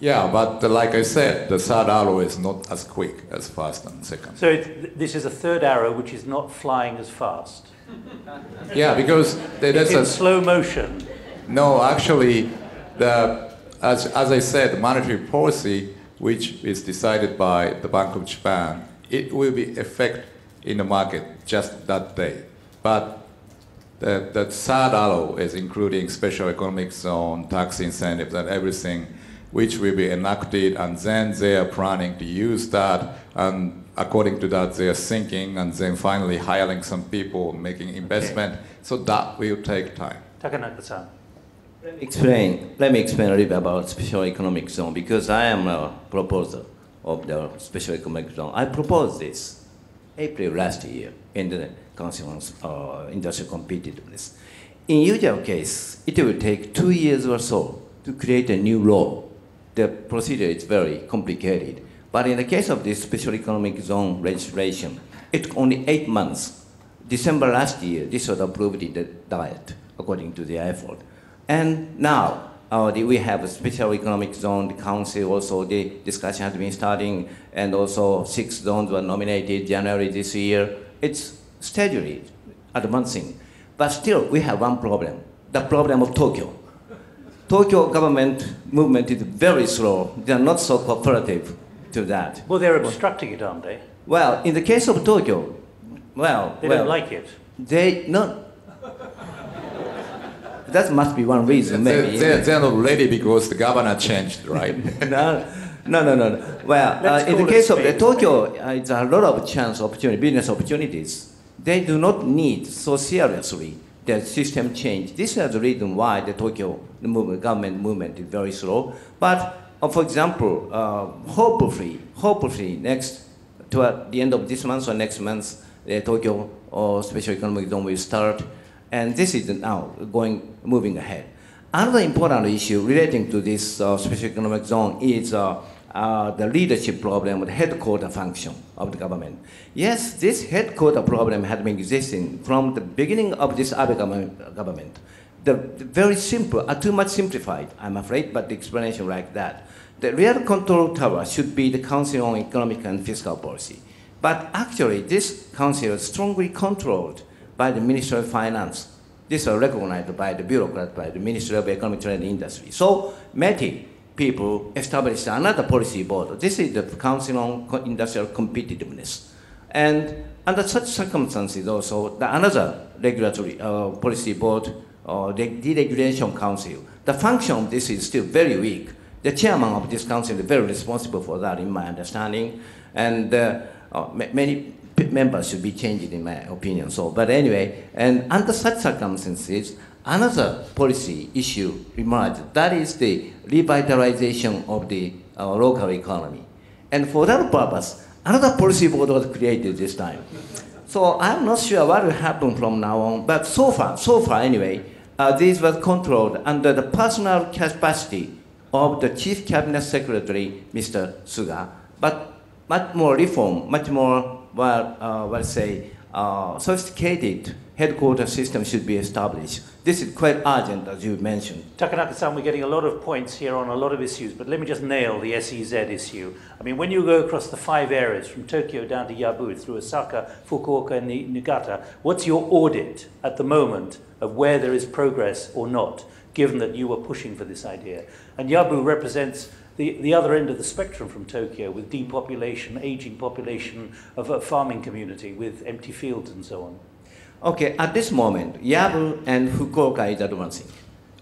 Yeah, but uh, like I said, the third arrow is not as quick as first and second. So it, this is a third arrow which is not flying as fast. yeah, because it's in a, slow motion. No, actually, the, as, as I said, monetary policy, which is decided by the Bank of Japan, it will be effect in the market just that day. But the, the third arrow is including special economic zone, tax incentives, and everything which will be enacted, and then they are planning to use that, and according to that, they are thinking, and then finally hiring some people, making investment. Okay. So that will take time. Takenaka-san. Explain. Let me explain a little bit about special economic zone because I am a proposer of the special economic zone. I proposed this April last year in the Council on uh, Industrial Competitiveness. In usual case, it will take two years or so to create a new law the procedure is very complicated. But in the case of this special economic zone registration, it took only eight months. December last year, this was approved in the diet, according to the effort. And now, uh, the, we have a special economic zone, the council also, the discussion has been starting, and also six zones were nominated January this year. It's steadily advancing. But still, we have one problem, the problem of Tokyo. Tokyo government movement is very slow. They are not so cooperative to that. Well, they're obstructing it, aren't they? Well, in the case of Tokyo, well, They well, don't like it. they no. that must be one reason, maybe. They, they're, they're not ready because the governor changed, right? no, no, no, no. no. Well, uh, in the case of the. Tokyo, uh, it's a lot of chance opportunity, business opportunities. They do not need so seriously the system change. This is the reason why the Tokyo movement, government movement is very slow. But uh, for example, uh, hopefully, hopefully next toward the end of this month or next month, the Tokyo or special economic zone will start, and this is now going moving ahead. Another important issue relating to this uh, special economic zone is uh, the leadership problem, the headquarter function of the government. Yes, this headquarter problem had been existing from the beginning of this Abe government. The, the very simple, uh, too much simplified, I'm afraid, but the explanation like that. The real control tower should be the Council on Economic and Fiscal Policy. But actually, this council is strongly controlled by the Ministry of Finance. This are recognized by the bureaucrat, by the Ministry of Economic Trade and Industry. So METI people established another policy board. This is the Council on Industrial Competitiveness. And under such circumstances also, the another regulatory uh, policy board or the deregulation council, the function of this is still very weak. The chairman of this council is very responsible for that, in my understanding. And uh, uh, ma- many members should be changed, in my opinion. So, but anyway, and under such circumstances, another policy issue emerged. That is the revitalization of the uh, local economy. And for that purpose, another policy board was created this time. So I'm not sure what will happen from now on, but so far, so far anyway, uh, this was controlled under the personal capacity of the Chief Cabinet Secretary, Mr. Suga, but much more reform, much more, well, uh, let's say, uh, sophisticated headquarters system should be established. This is quite urgent, as you mentioned. Takenaka-san, we're getting a lot of points here on a lot of issues, but let me just nail the SEZ issue. I mean, when you go across the five areas, from Tokyo down to Yabu, through Osaka, Fukuoka, and Ni- Niigata, what's your audit at the moment of where there is progress or not, given that you were pushing for this idea? And Yabu represents the, the other end of the spectrum from Tokyo, with depopulation, aging population of a farming community, with empty fields and so on. Okay, at this moment, Yabu and Fukuoka is advancing.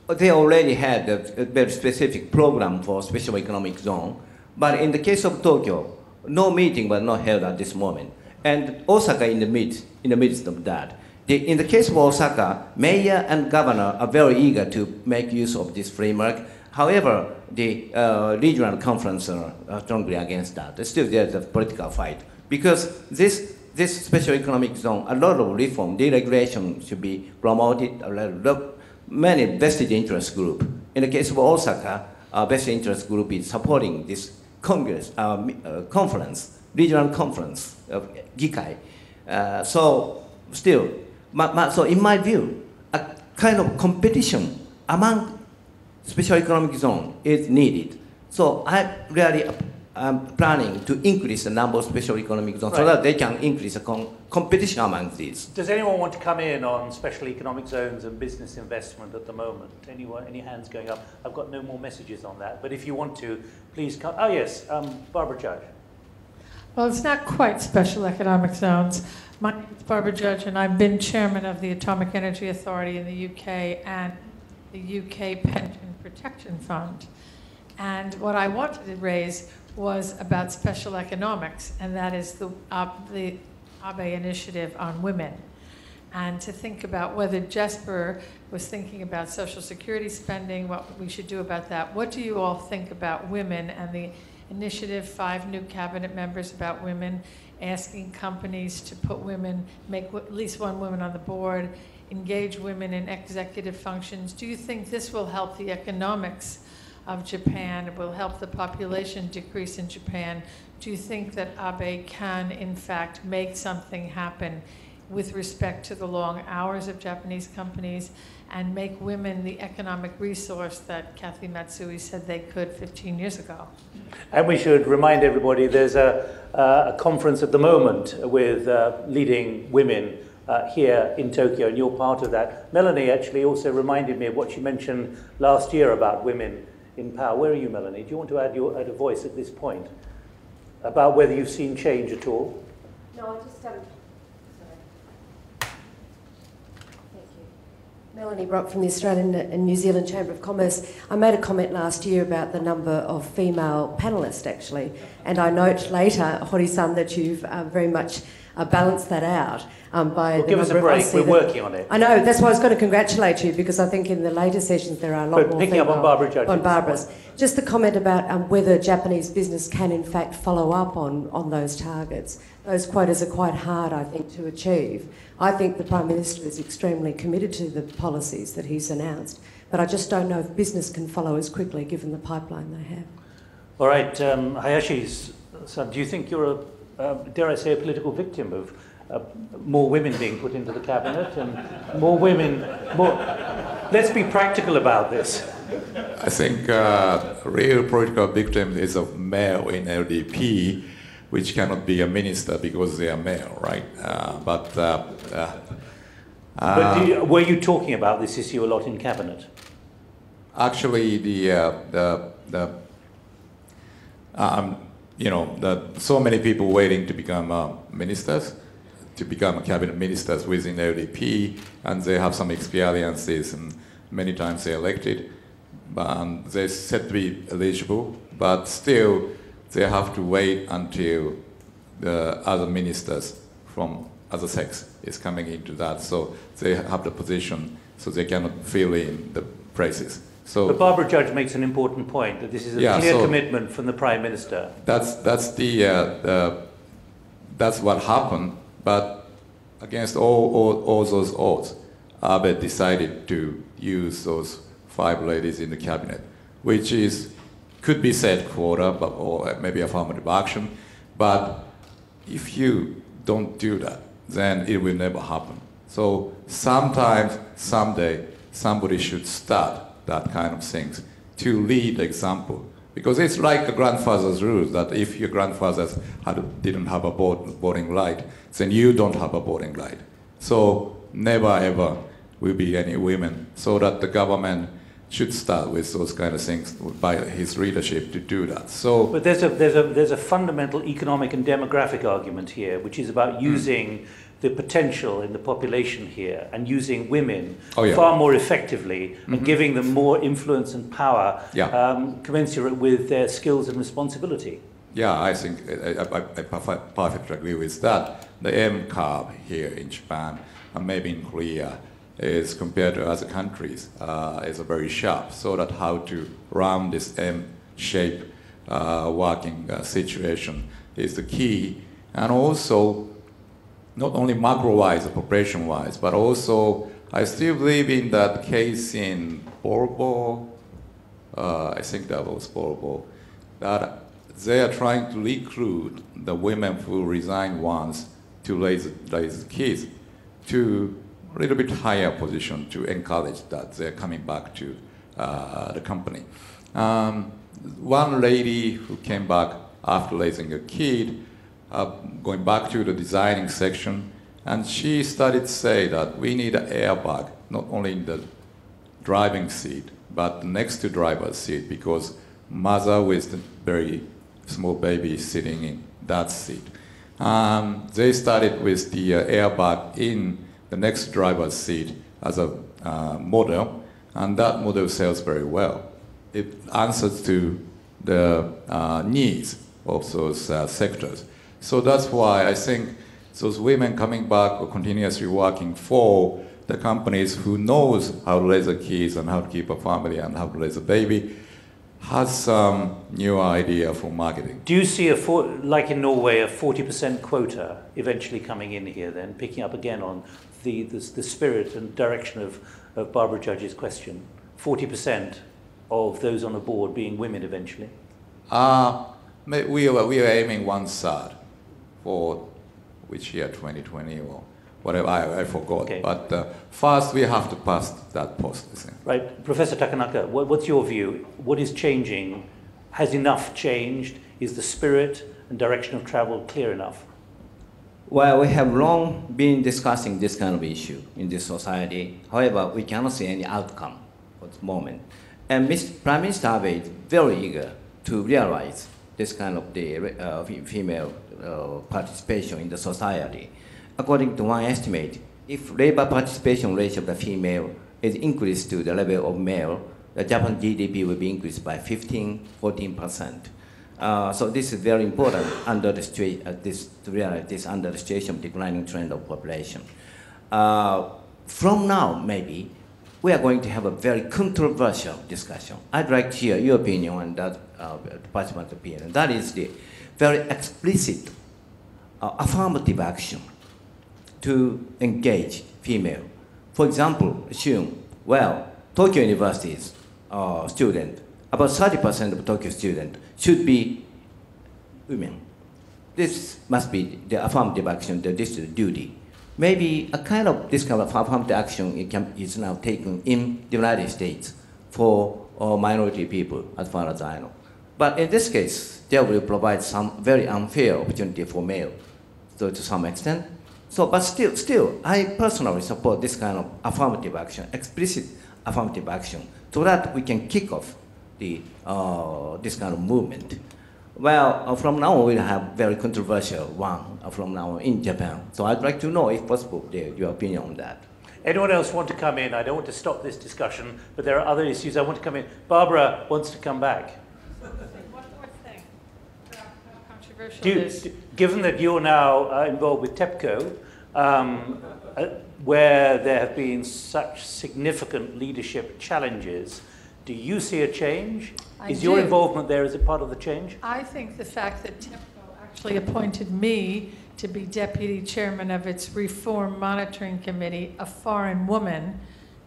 They already had a, very specific program for special economic zone, but in the case of Tokyo, no meeting was not held at this moment. And Osaka in the midst, in the midst of that. The, in the case of Osaka, mayor and governor are very eager to make use of this framework. However, the uh, regional conference are strongly against that. Still, there's a political fight because this this special economic zone, a lot of reform, deregulation should be promoted. Of, many vested interest group. In the case of Osaka, a vested interest group is supporting this congress, uh, uh, conference, regional conference of Gikai. Uh, so still, ma- ma- so in my view, a kind of competition among special economic zone is needed. So I really am planning to increase the number of special economic zones so that they can increase the com- competition among these. Does anyone want to come in on special economic zones and business investment at the moment? Anyone, any hands going up? I've got no more messages on that, but if you want to, please come. Oh yes, um, Barbara Judge. Well, it's not quite special economic zones. My name is Barbara Judge, and I've been chairman of the Atomic Energy Authority in the UK and the UK Pension Protection Fund. And what I wanted to raise was about special economics, and that is the, uh, the Abe initiative on women. And to think about whether Jesper was thinking about social security spending, what we should do about that. What do you all think about women and the initiative, five new cabinet members about women, asking companies to put women, make at least one woman on the board, engage women in executive functions? Do you think this will help the economics of Japan, it will help the population decrease in Japan. Do you think that Abe can, in fact, make something happen with respect to the long hours of Japanese companies and make women the economic resource that Kathy Matsui said they could 15 years ago? And we should remind everybody there's a, uh, a conference at the moment with uh, leading women uh, here in Tokyo, and you're part of that. Melanie actually also reminded me of what she mentioned last year about women in power. Where are you, Melanie? Do you want to add, your, add a voice at this point about whether you've seen change at all? No, I just um. Thank you. Melanie Brock from the Australian and New Zealand Chamber of Commerce. I made a comment last year about the number of female panellists, actually, and I note later, Hori-san, that you've uh, very much uh, balanced that out um, by well, the give us a number of- I break. We're that- working on it. I know, that's why I was going to congratulate you because I think in the later sessions there are a lot But more picking up on Barbara Judge On Barbara's. Just the comment about um, whether Japanese business can in fact follow up on, on those targets. Those quotas are quite hard, I think, to achieve. I think the Prime Minister is extremely committed to the policies that he's announced, but I just don't know if business can follow as quickly given the pipeline they have. All right, um, Hayashi's son, do you think you're a, um, dare I say, a political victim of uh, more women being put into the cabinet and more women, more... Let's be practical about this. I think uh, real political victim is a male in LDP, which cannot be a minister because they are male, right? Uh, but uh, uh, But you, were you talking about this issue a lot in cabinet? actually, the uh, the the um, you know, the, so many people waiting to become uh, ministers, to become cabinet ministers within LDP, and they have some experiences, and many times they're elected, but um, they're said to be eligible, but still they have to wait until the other ministers from other sex is coming into that, so they have the position, so they cannot fill in the places. So But Barbara Judge makes an important point that this is a Yeah, clear so- commitment from the Prime Minister. That's that's the, uh, the that's what happened. But against all, all, all those odds, Abe decided to use those five ladies in the cabinet, which is could be said quota, but or maybe affirmative action. But if you don't do that, then it will never happen. So sometimes, someday, somebody should start that kind of things to lead example. Because it's like a grandfather's rules that if your grandfathers had, didn't have a boat, boarding light, then you don't have a boarding light. So never ever will be any women. So that the government should start with those kind of things by his leadership to do that. So But there's a, there's, a, there's a fundamental economic and demographic argument here, which is about using the potential in the population here and using women Oh, yeah. far more effectively and giving them more influence and power Yeah. um, commensurate with their skills and responsibility. Yeah, I think I, I, I perfectly agree with that. The M curve here in Japan and maybe in Korea is compared to other countries uh, is very sharp. So that how to round this M shape uh, working uh, situation is the key. And also, not only macro-wise, population-wise, but also I still believe in that case in Volvo, uh, I think that was Volvo, that they are trying to recruit the women who resigned once to raise, raise kids to a little bit higher position to encourage that they're coming back to uh, the company. Um, one lady who came back after raising a kid, going back to the designing section, and she started to say that we need an airbag, not only in the driving seat, but next to driver's seat, because mother with the very small baby sitting in that seat. Um, they started with the uh, airbag in the next driver's seat as a uh, model, and that model sells very well. It answers to the uh, needs of those uh, sectors. So that's why I think those women coming back or continuously working for the companies who knows how to raise a kids and how to keep a family and how to raise a baby has some new idea for marketing. Do you see, a for, like in Norway, a 40% quota eventually coming in here, then, picking up again on the, the, the spirit and direction of, of Barbara Judge's question? 40% of those on the board being women eventually? Uh, we, are, we are aiming one third for which year, 2020 or whatever, I, I forgot. Okay. But uh, first we have to pass that post. I. Right, Professor Takenaka, what, what's your view? What is changing? Has enough changed? Is the spirit and direction of travel clear enough? Well, we have long been discussing this kind of issue in this society. However, we cannot see any outcome at the moment. And Mr. Prime Minister Abe is very eager to realize this kind of the uh, female uh, participation in the society. According to one estimate, if labor participation ratio of the female is increased to the level of male, the Japan GDP will be increased by 15, 14 percent. Uh, so this is very important under the uh, this to realize this under the situation of declining trend of population. Uh, from now, maybe we are going to have a very controversial discussion. I'd like to hear your opinion on that, uh, participant's opinion. That is the very explicit uh, affirmative action to engage female. For example, assume, well, Tokyo University's uh, student, about 30% of Tokyo students should be women. This must be the affirmative action, the district duty. Maybe a kind of this kind of affirmative action can, is now taken in the United States for uh, minority people, as far as I know. But in this case, they will provide some very unfair opportunity for male, so to some extent. So, but still, still, I personally support this kind of affirmative action, explicit affirmative action, so that we can kick off the, uh, this kind of movement. Well, uh, from now on, we'll have very controversial one uh, from now on in Japan. So I'd like to know, if possible, the, your opinion on that. Anyone else want to come in? I don't want to stop this discussion, but there are other issues I want to come in. Barbara wants to come back. One more thing. How controversial Do you, it is. given that you're now uh, involved with TEPCO, um, uh, where there have been such significant leadership challenges, do you see a change? I Is your involvement there as a part of the change? I think the fact that TEPCO actually appointed me to be deputy chairman of its reform monitoring committee, a foreign woman,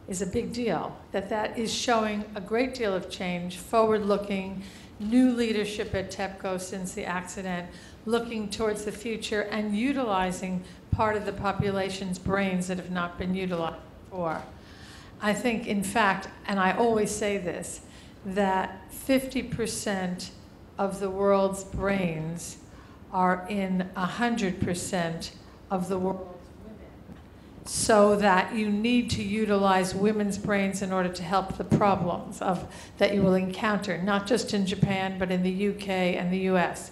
is a big deal. That that is showing a great deal of change, forward-looking, new leadership at TEPCO since the accident, looking towards the future and utilizing part of the population's brains that have not been utilized before. I think, in fact, and I always say this, that 50% of the world's brains are in 100% of the world's women. So that you need to utilize women's brains in order to help the problems of, that you will encounter, not just in Japan, but in the UK and the US.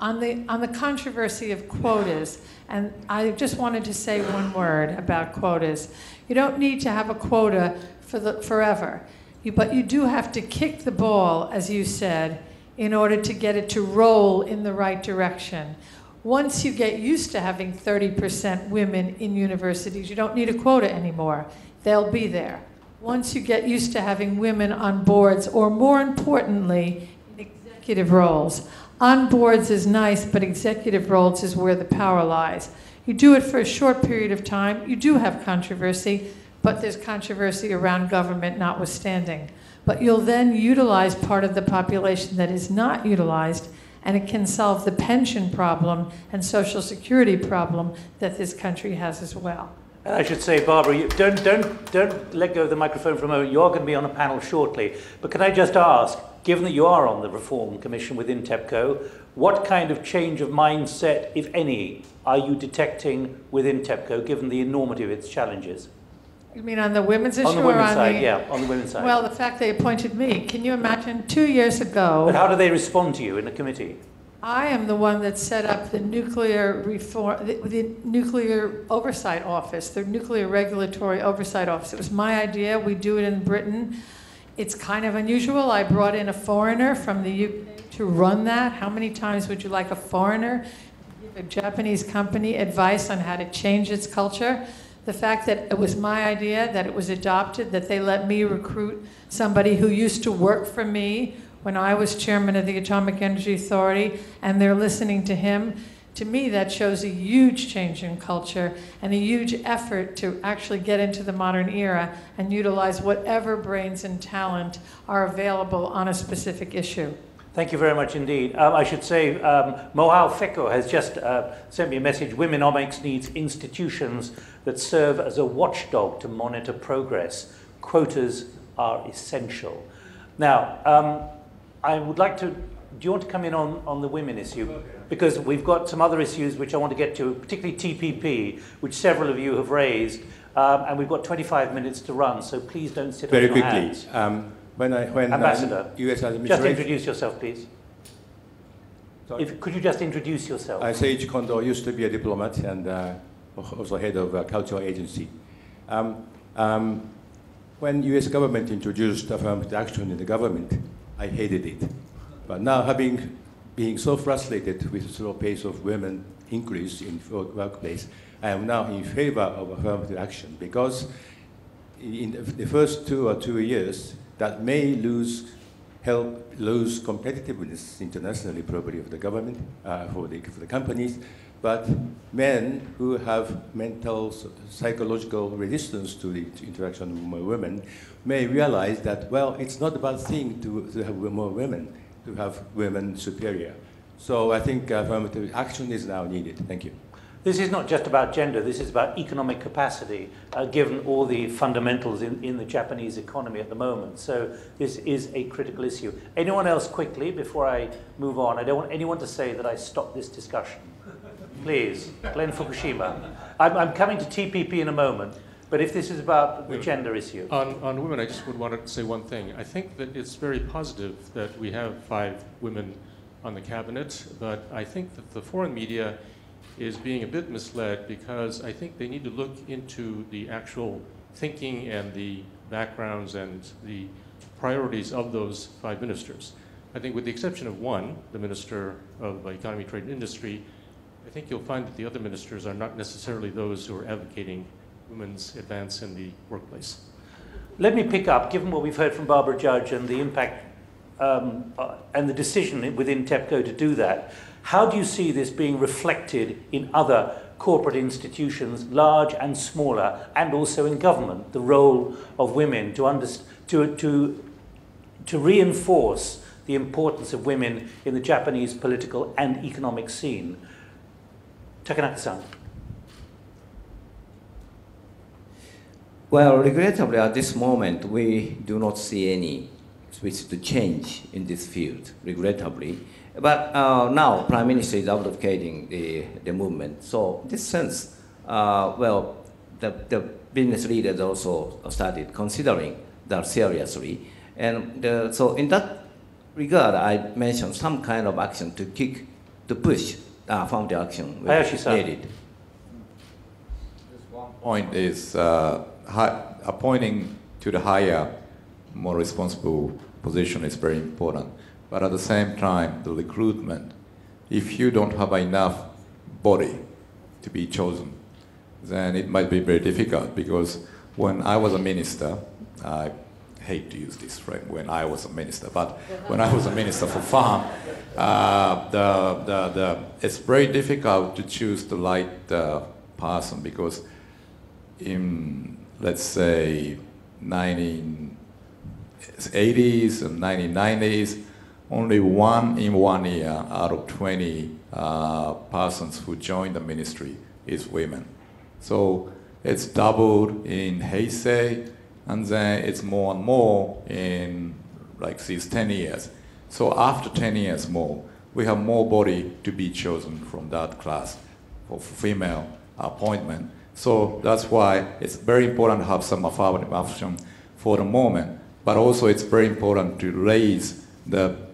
On the, on the controversy of quotas, and I just wanted to say one word about quotas. You don't need to have a quota for the, forever, you, but you do have to kick the ball, as you said, in order to get it to roll in the right direction. Once you get used to having 30% women in universities, you don't need a quota anymore. They'll be there. Once you get used to having women on boards, or more importantly, in executive roles, on boards is nice, but executive roles is where the power lies. You do it for a short period of time, you do have controversy, but there's controversy around government notwithstanding. But you'll then utilize part of the population that is not utilized, and it can solve the pension problem and social security problem that this country has as well. And I should say, Barbara, you, don't, don't, don't let go of the microphone for a moment. You are going to be on a panel shortly. But can I just ask, given that you are on the Reform Commission within TEPCO, what kind of change of mindset, if any, are you detecting within TEPCO, given the enormity of its challenges? You mean on the women's issue on the women's on side, the... yeah, on the women's side. Well, the fact they appointed me, can you imagine two years ago? but how do they respond to you in the committee? I am the one that set up the nuclear reform, the, the nuclear oversight office, the nuclear regulatory oversight office. It was my idea. We do it in Britain. It's kind of unusual. I brought in a foreigner from the UK to run that. How many times would you like a foreigner a Japanese company advice on how to change its culture? The fact that it was my idea, that it was adopted, that they let me recruit somebody who used to work for me when I was chairman of the Atomic Energy Authority, and they're listening to him. To me, that shows a huge change in culture and a huge effort to actually get into the modern era and utilize whatever brains and talent are available on a specific issue. Thank you very much indeed. Um, I should say, um, Mohau Pheko has just uh, sent me a message. Womenomics needs institutions that serve as a watchdog to monitor progress. Quotas are essential. Now, um, I would like to do you want to come in on, on the women issue? Because we've got some other issues which I want to get to, particularly TPP, which several of you have raised, um, and we've got 25 minutes to run, so please don't sit Very on your quickly, hands. um, when I, when Ambassador, uh, U.S. Just introduce yourself, please. If, could you just introduce yourself? I Seiichi Kondo used to be a diplomat and uh, also head of a cultural agency. Um, um, when U.S. government introduced affirmative action in the government, I hated it. But now, having being so frustrated with the slow pace of women increase in workplace, I am now in favor of affirmative action because in the first two or two years, that may lose help lose competitiveness internationally, probably of the government uh, for the for the companies. But men who have mental, psychological resistance to the interaction with women may realize that well, it's not a bad thing to, to have more women, to have women superior. So I think affirmative action is now needed. Thank you. This is not just about gender, this is about economic capacity, uh, given all the fundamentals in, in the Japanese economy at the moment. So this is a critical issue. Anyone else quickly, before I move on? I don't want anyone to say that I stopped this discussion. Please, Glenn Fukushima. I'm, I'm coming to TPP in a moment, but if this is about the gender issue. On, on women, I just would want to say one thing. I think that it's very positive that we have five women on the cabinet, but I think that the foreign media is being a bit misled because I think they need to look into the actual thinking and the backgrounds and the priorities of those five ministers. I think with the exception of one, the Minister of Economy, Trade and Industry, I think you'll find that the other ministers are not necessarily those who are advocating women's advance in the workplace. Let me pick up, given what we've heard from Barbara Judge and the impact um, uh, and the decision within TEPCO to do that, how do you see this being reflected in other corporate institutions, large and smaller, and also in government, the role of women to, underst- to, to, to reinforce the importance of women in the Japanese political and economic scene? Takenaka-san. Well, regrettably, at this moment, we do not see any switch to change in this field, regrettably. But uh, now, Prime Minister is advocating the, the movement. So, in this sense, uh, well, the, the business leaders also started considering that seriously. And uh, so, in that regard, I mentioned some kind of action to kick, to push uh, from the action which is Hayashi-san. needed. Point is uh, hi- appointing to the higher, more responsible position is very important. But at the same time, the recruitment, if you don't have enough body to be chosen, then it might be very difficult because when I was a minister, I hate to use this phrase, when I was a minister, but when I was a minister for farm, uh, the, the, the, it's very difficult to choose the right uh, person because in, let's say, 1980s and 1990s, only one in one year out of 20 uh, persons who joined the ministry is women. So it's doubled in Heisei, and then it's more and more in like these 10 years. So after 10 years more, we have more body to be chosen from that class for female appointment. So that's why it's very important to have some affirmative action for the moment, but also it's very important to raise the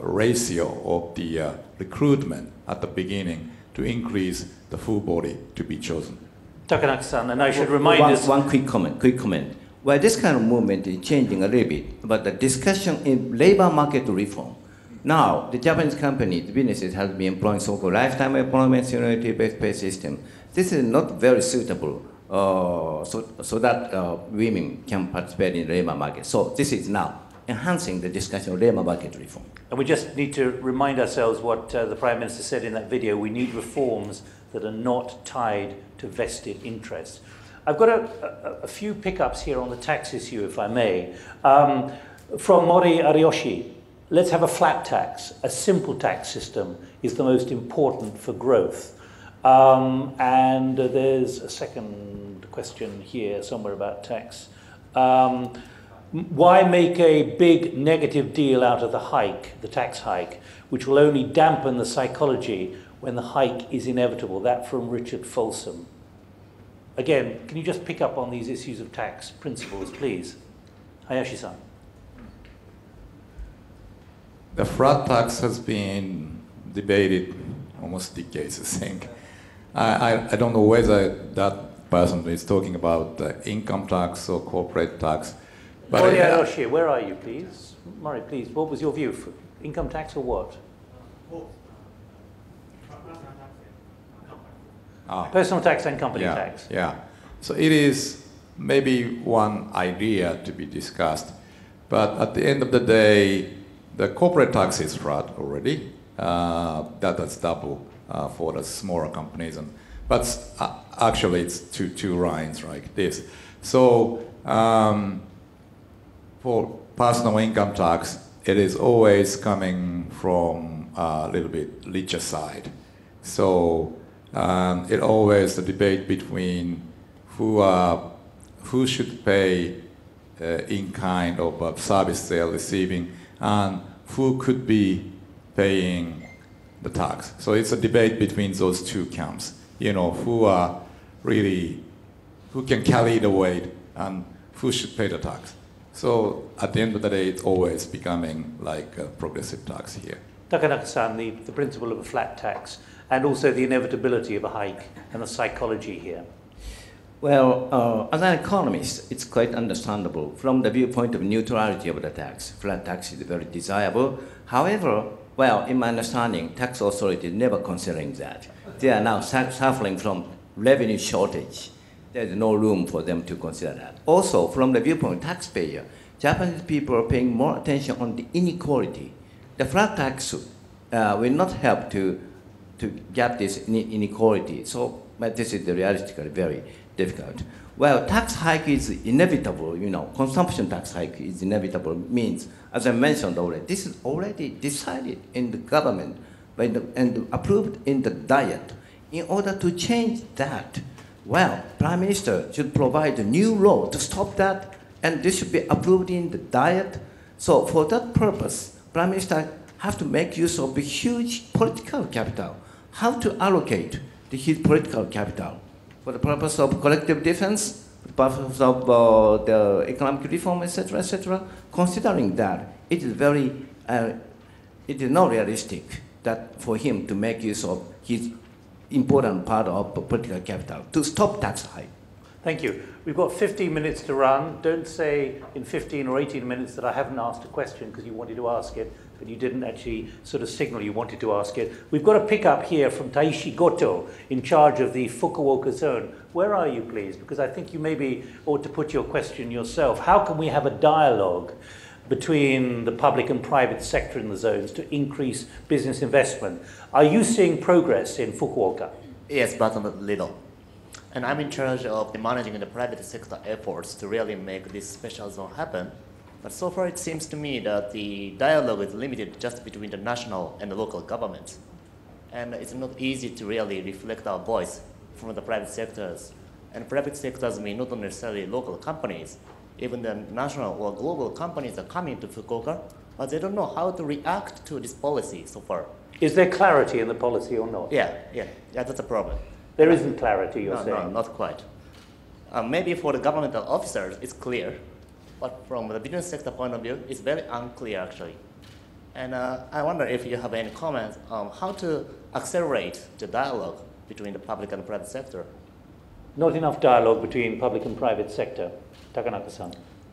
ratio of the uh, recruitment at the beginning to increase the full body to be chosen. Takenaka-san, and I should remind one, us... One quick comment, quick comment. Well, this kind of movement is changing a little bit, but the discussion in labor market reform. Now, the Japanese companies, the businesses have been employing so-called lifetime employment seniority-based pay system. This is not very suitable uh, so, so that uh, women can participate in the labor market. So this is now enhancing the discussion of labor market reform. And we just need to remind ourselves what uh, the Prime Minister said in that video. We need reforms that are not tied to vested interests. I've got a, a, a few pickups here on the tax issue, if I may. Um, from Mori Ariyoshi, let's have a flat tax. A simple tax system is the most important for growth. Um, and uh, there's a second question here somewhere about tax. Um, Why make a big negative deal out of the hike, the tax hike, which will only dampen the psychology when the hike is inevitable? That from Richard Folsom. Again, can you just pick up on these issues of tax principles, please? Hayashi-san. The flat tax has been debated almost decades, I think. I, I, I don't know whether that person is talking about income tax or corporate tax. But Mori uh, where are you, please? Murray, please, what was your view? For income tax or what? Ah. Personal tax and company yeah, tax. Yeah. So it is maybe one idea to be discussed. But at the end of the day, the corporate tax is flat already. Uh, that, that's double uh, for the smaller companies. And, but uh, actually, it's two, two lines like this. So um, for personal income tax, it is always coming from a little bit richer side. So um, it always the debate between who uh, who should pay uh, in kind of uh, service they are receiving and who could be paying the tax. So it's a debate between those two camps. You know, who are really who can carry the weight and who should pay the tax. So at the end of the day, it's always becoming like a progressive tax here. Takenaka-san, the, the principle of a flat tax, and also the inevitability of a hike and the psychology here. Well, uh, as an economist, it's quite understandable. From the viewpoint of neutrality of the tax, flat tax is very desirable. However, well, in my understanding, tax authorities never considering that. They are now suffering from revenue shortage there's no room for them to consider that. Also, from the viewpoint of taxpayer, Japanese people are paying more attention on the inequality. The flat tax uh, will not help to, to gap this inequality. So, but this is realistically very difficult. Well, tax hike is inevitable, you know, consumption tax hike is inevitable means, as I mentioned already, this is already decided in the government the, and approved in the diet. In order to change that, well, Prime Minister should provide a new law to stop that, and this should be approved in the diet. So for that purpose, Prime Minister have to make use of a huge political capital. How to allocate the his political capital for the purpose of collective defense, the purpose of uh, the economic reform, etc., etc. Considering that, it is very, uh, it is not realistic that for him to make use of his important part of political capital to stop tax hike. Thank you. We've got 15 minutes to run. Don't say in 15 or 18 minutes that I haven't asked a question because you wanted to ask it, but you didn't actually sort of signal you wanted to ask it. We've got a pick up here from Taishi Goto, in charge of the Fukuoka zone. Where are you, please? Because I think you maybe ought to put your question yourself. How can we have a dialogue between the public and private sector in the zones to increase business investment. Are you seeing progress in Fukuoka? Yes, but a little. And I'm in charge of the managing the private sector efforts to really make this special zone happen. But so far it seems to me that the dialogue is limited just between the national and the local governments. And it's not easy to really reflect our voice from the private sectors. And private sectors mean not necessarily local companies, even the national or global companies are coming to Fukuoka, but they don't know how to react to this policy so far. Is there clarity in the policy or not? Yeah, yeah, yeah, that's a problem. There isn't clarity, you're no, saying? No, not quite. Uh, maybe for the governmental officers, it's clear, but from the business sector point of view, it's very unclear actually. And uh, I wonder if you have any comments on how to accelerate the dialogue between the public and private sector. Not enough dialogue between public and private sector. Takenaka-san.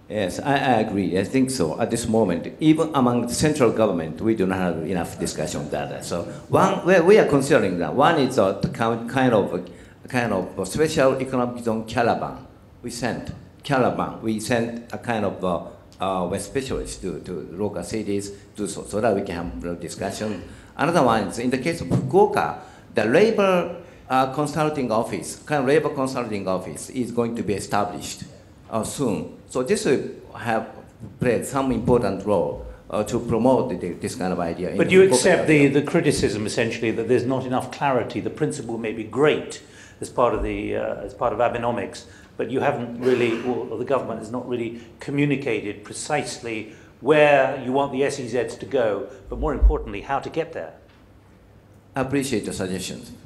Yes, I, I, agree. I think so. At this moment, even among the central government, we do not have enough discussion on that. So one, we, we are considering that. One is a kind of a kind of a special economic zone caravan. We sent caravan. We sent a kind of uh, uh, specialists to, to local cities to, so, so that we can have a discussion. Another one is in the case of Fukuoka, the labor uh, consulting office, kind of labor consulting office, is going to be established uh, soon. So this will have played some important role uh, to promote the, this kind of idea. But you accept the, the criticism essentially that there's not enough clarity. The principle may be great, as part of the uh, as part of Abenomics, but you haven't really, or the government has not really communicated precisely where you want the SEZs to go, but more importantly, how to get there. Appreciate the suggestions.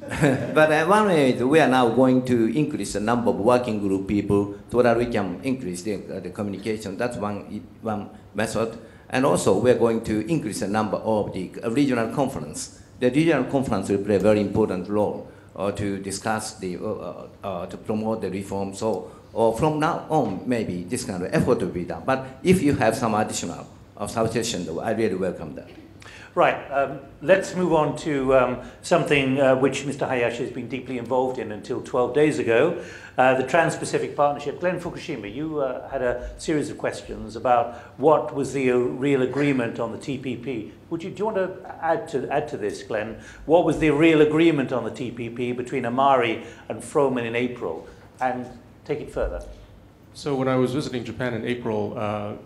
but uh, one way we are now going to increase the number of working group people so that we can increase the, uh, the communication. That's one, one method. And also we're going to increase the number of the regional conference. The regional conference will play a very important role uh, to discuss the, uh, uh, to promote the reform. So from now on, maybe this kind of effort will be done. But if you have some additional suggestions, I really welcome that. Right, um, let's move on to um, something uh, which Mr. Hayashi has been deeply involved in until 12 days ago, uh, the Trans-Pacific Partnership. Glenn Fukushima, you uh, had a series of questions about what was the uh, real agreement on the TPP. Would you, do you want to add to, add to this, Glenn? What was the real agreement on the TPP between Amari and Froman in April? And take it further. So when I was visiting Japan in April, uh,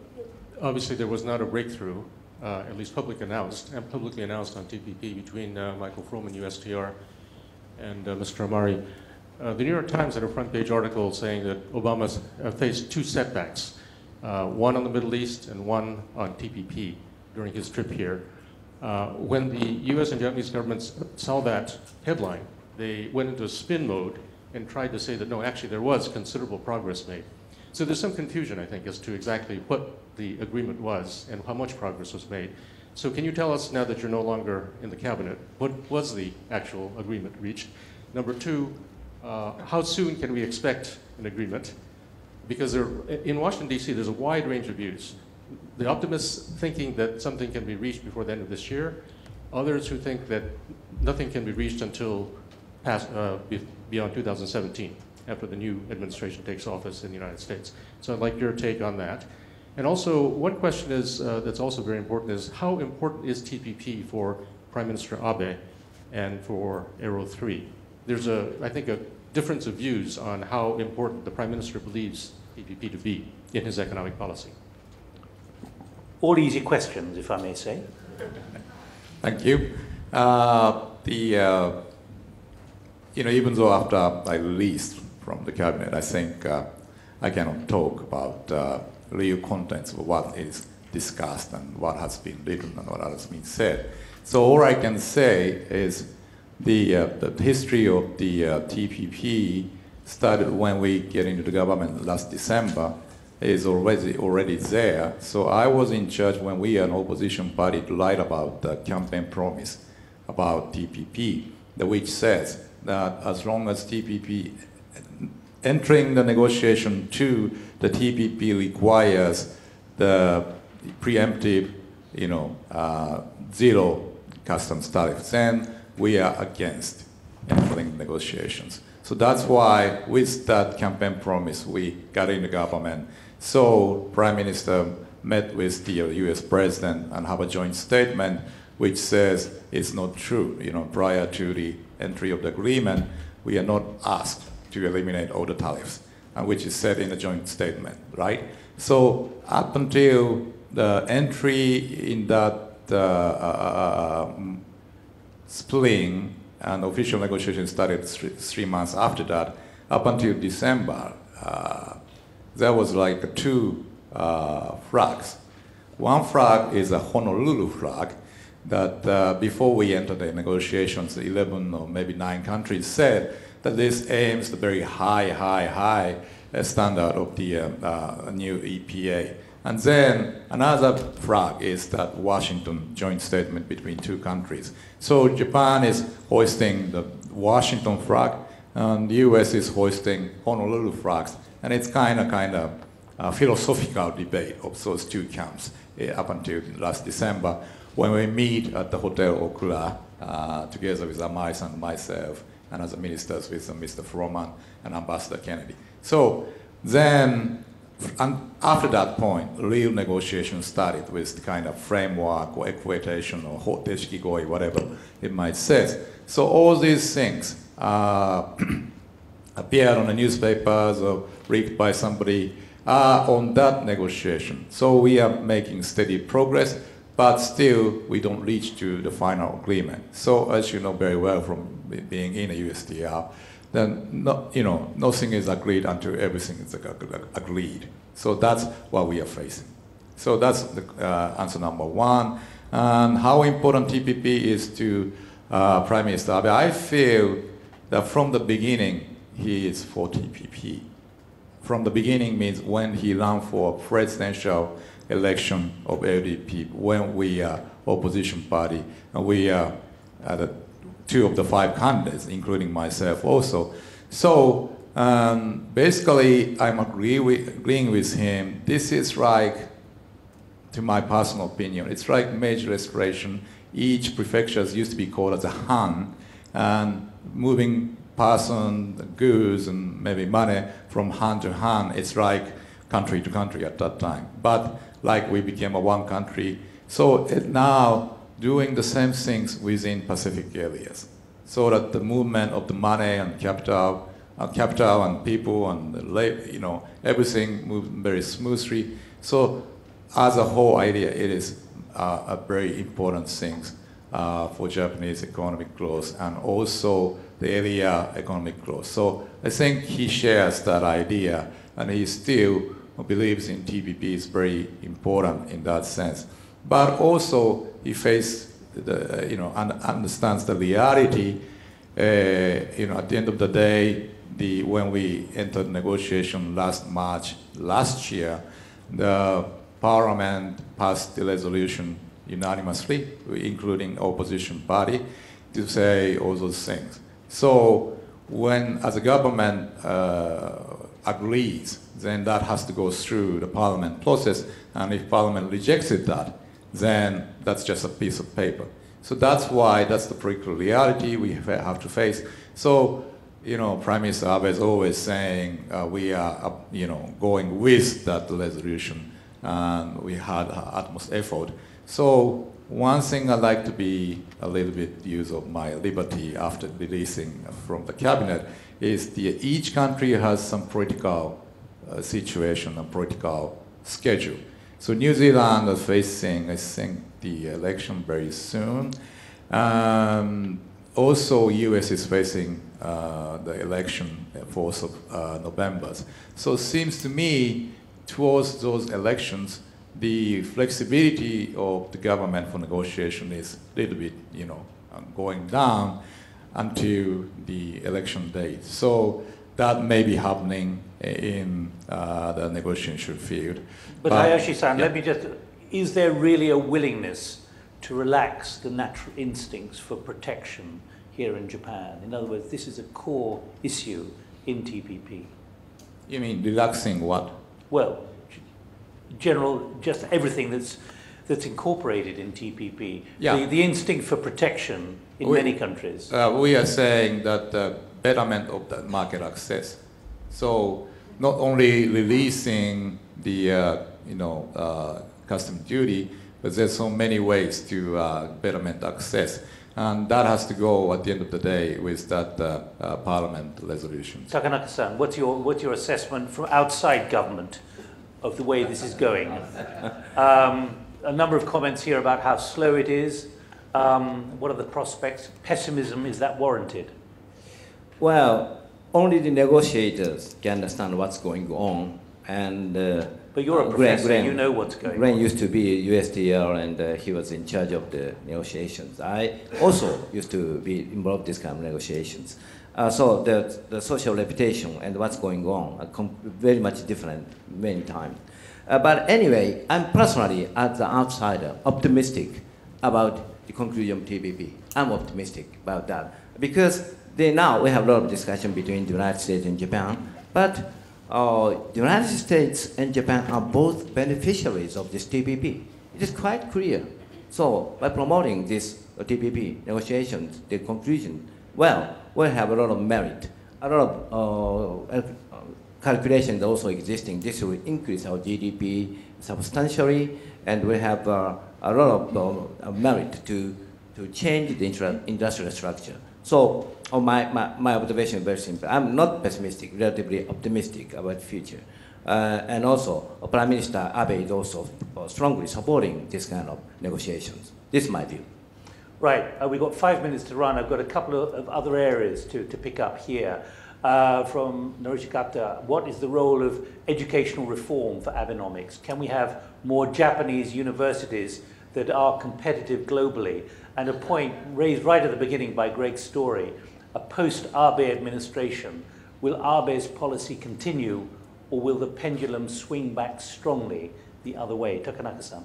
obviously there was not a breakthrough uh, at least public announced, and publicly announced on TPP between uh, Michael Froman, USTR, and uh, Mr. Amari. Uh, the New York Times had a front page article saying that Obama uh, faced two setbacks, one on the Middle East and one on TPP during his trip here. when the US and Japanese governments saw that headline, they went into spin mode and tried to say that no, actually there was considerable progress made. So there's some confusion, I think, as to exactly what the agreement was and how much progress was made. So can you tell us, now that you're no longer in the cabinet, what was the actual agreement reached? Number two, uh, how soon can we expect an agreement? Because there, in Washington, D.C., there's a wide range of views. The optimists thinking that something can be reached before the end of this year, others who think that nothing can be reached until past, uh, beyond 2017 after the new administration takes office in the United States. So I'd like your take on that. And also, one question is uh, that's also very important is how important is TPP for Prime Minister Abe and for Arrow 3? There's a, I think, a difference of views on how important the Prime Minister believes TPP to be in his economic policy. All easy questions, if I may say. Thank you. Uh, the, uh, you know, even though after I released from the cabinet. I think uh, I cannot talk about uh, real contents of what is discussed and what has been written and what has been said. So all I can say is the, uh, the history of the uh, TPP started when we get into the government last December is already already there. So I was in charge when we, an opposition party, to write about the campaign promise about TPP, which says that as long as TPP entering the negotiation to the TPP requires the preemptive, you know, uh, zero customs tariffs, then we are against entering negotiations. So that's why with that campaign promise, we got in the government. So Prime Minister met with the US President and have a joint statement which says it's not true. You know, prior to the entry of the agreement, we are not asked to eliminate all the tariffs, uh, which is said in the joint statement, right? So up until the entry in that uh, uh, um, spring and official negotiations started three, three, months after that, up until December, uh, there was like two uh, flags. One flag is a Honolulu flag that uh, before we entered the negotiations, 11 or maybe nine countries said that this aims the very high, high, high uh, standard of the uh, uh, new EPA. And then another flag is that Washington joint statement between two countries. So Japan is hoisting the Washington flag, and the U.S. is hoisting Honolulu flags, and it's kind of kind of a philosophical debate of those two camps uh, up until last December when we meet at the Hotel Okura uh, together with Amais and myself and as ministers with Mr. Froman and Ambassador Kennedy. So then, and after that point, real negotiations started with kind of framework or equitation or hoteshikigoi, whatever it might say. So all these things uh, appeared on the newspapers or read by somebody uh, on that negotiation. So we are making steady progress but still we don't reach to the final agreement. So as you know very well from being in a USTR, then no, you know, nothing is agreed until everything is ag- ag- agreed. So that's what we are facing. So that's the uh, answer number one. And how important TPP is to uh, Prime Minister Abe, I feel that from the beginning, he is for TPP. From the beginning means when he ran for presidential election of LDP, when we are opposition party, and we are uh, two of the five candidates, including myself also. So um, basically, I'm agree with, agreeing with him. This is like, to my personal opinion, it's like Meiji restoration. Each prefecture used to be called as a Han, and moving person, goods, and maybe money from Han to Han, it's like country to country at that time. But like we became a one country, so it now doing the same things within Pacific areas, so that the movement of the money and capital, uh, capital and people and the you know everything moves very smoothly. So as a whole idea, it is uh, a very important thing uh, for Japanese economic growth and also the area economic growth. So I think he shares that idea and he still believes in TPP is very important in that sense. But also he faces the, you know, un- understands the reality. Uh, you know, at the end of the day, the, when we entered negotiation last March last year, the parliament passed the resolution unanimously, including opposition party, to say all those things. So when, as a government uh, agrees, then that has to go through the parliament process, and if parliament rejected that, then that's just a piece of paper. So that's why that's the political reality we have to face. So, you know, Prime Minister Abe is always saying uh, we are, uh, you know, going with that resolution, and we had utmost effort. So one thing I'd like to be a little bit use of my liberty after releasing from the cabinet is the, each country has some political uh, situation and political schedule. So New Zealand is facing, I think, the election very soon. Um, also, U.S. is facing uh, the election 4th of uh, November. So it seems to me, towards those elections, the flexibility of the government for negotiation is a little bit, you know, uh, going down until the election date. So that may be happening in uh, the negotiation field. But, Hayashi-san, let me just, is there really a willingness to relax the natural instincts for protection here in Japan? In other words, this is a core issue in TPP. You mean relaxing what? Well, general, just everything that's that's incorporated in TPP. Yeah. The, the instinct for protection in We- many countries. Uh, we are saying that the betterment of the market access. So not only releasing the uh, you know uh, custom duty, but there's so many ways to uh, betterment access, and that has to go at the end of the day with that uh, uh, parliament resolution. Takenaka-san, what's your, what's your assessment from outside government of the way this is going? Um, a number of comments here about how slow it is. Um, what are the prospects? Pessimism, is that warranted? Well, only the negotiators can understand what's going on. And uh, But you're a professor, Glenn- you know what's going Glenn on. used to be USTR, and uh, he was in charge of the negotiations. I also used to be involved in this kind of negotiations. Uh, so the, the social reputation and what's going on are com- very much different many times. Uh, but anyway, I'm personally, as an outsider, optimistic about the conclusion of TPP. I'm optimistic about that because they, now we have a lot of discussion between the United States and Japan, but uh, the United States and Japan are both beneficiaries of this TPP. It is quite clear. So by promoting this uh, TPP negotiations, the conclusion, well, we have a lot of merit, a lot of uh, calculations also existing. This will increase our GDP substantially, and we have uh, a lot of uh, merit to, to change the industrial structure. So oh, my, my, my observation is very simple. I'm not pessimistic, relatively optimistic about the future. Uh, and also, Prime Minister Abe is also uh, strongly supporting this kind of negotiations. This is my view. Right, uh, we've got five minutes to run. I've got a couple of, of other areas to, to pick up here. Uh, from Norishikata, what is the role of educational reform for Abenomics? Can we have more Japanese universities that are competitive globally? And a point raised right at the beginning by Greg Story, a post-Abe administration, will Abe's policy continue or will the pendulum swing back strongly the other way? Takenaka-san.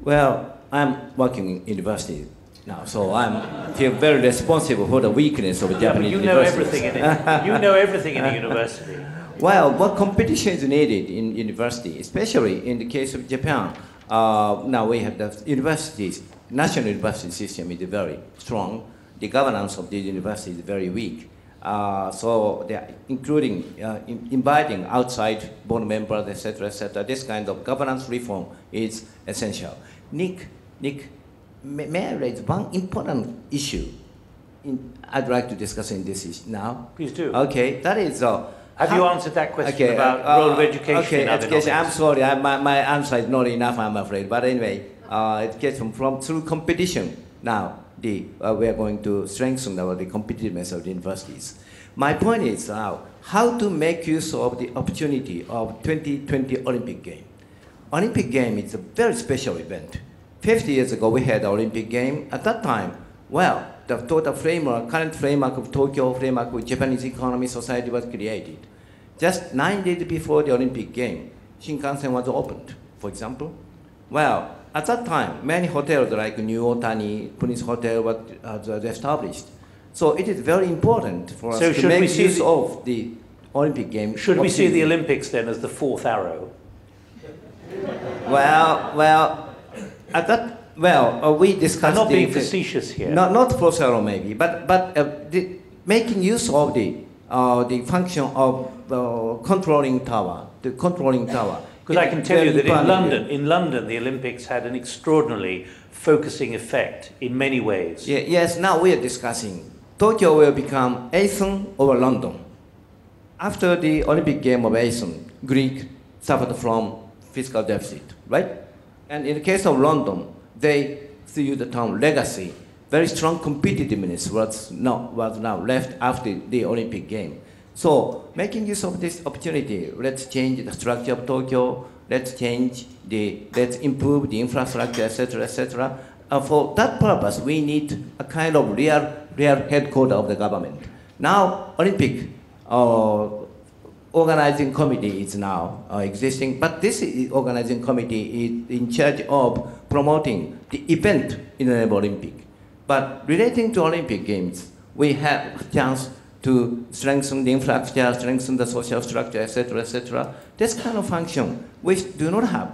Well, I'm working in university now, so I feel very responsible for the weakness of Yeah, Japanese you know universities. everything in it. You know everything in a university. Well, what competition is needed in university, especially in the case of Japan? Uh, now we have the universities, national university system is very strong. The governance of the university is very weak. Uh, so they are including uh, in, inviting outside board members, etc., etc. This kind of governance reform is essential. Nick, Nick, may, I raise one important issue? In, I'd like to discuss in this issue now. Please do. Okay, that is. Uh, Have you answered that question Okay, about uh, role of education Okay, in education. I'm sorry, I, my, my answer is not enough, I'm afraid. But anyway, uh, education from through competition. Now, the, uh, we are going to strengthen our, the competitiveness of the universities. My point is now how to make use of the opportunity of 2020 Olympic game. Olympic game is a very special event. 50 years ago, we had the Olympic game. At that time, well, the total framework, current framework of Tokyo framework with Japanese economy society was created. Just nine days before the Olympic game, Shinkansen was opened, for example. Well, at that time, many hotels like New Otani, Prince Hotel was uh, established. So it is very important for us So to should we make use the- of the Olympic game. Should we see the. Olympics then as the fourth arrow? Well, well, at that, well, uh, we discussed. I'm not being the- facetious here. Not, not for Sarah maybe, but but uh, the, making use of the uh, the function of uh, controlling tower, the controlling tower. Because I can tell you that in. London, in London, the Olympics had an extraordinarily focusing effect in many ways. Ye- yes, now we are discussing. Tokyo will become Athens over London. After the Olympic game of Athens, Greek suffered from fiscal deficit, right? And in the case of London, they still use the term legacy. Very strong competitiveness was now, was now left after the Olympic game. So making use of this opportunity, let's change the structure of Tokyo, let's change the, let's improve the infrastructure, etc., etc. Uh, for that purpose, we need a kind of real, real headquarter of the government. Now, Olympic uh, organizing committee is now uh, existing, but this organizing committee is in charge of promoting the event in the Olympic. But relating to Olympic Games, we have a chance to strengthen the infrastructure, strengthen the social structure, etc., etc. This kind of function, we do not have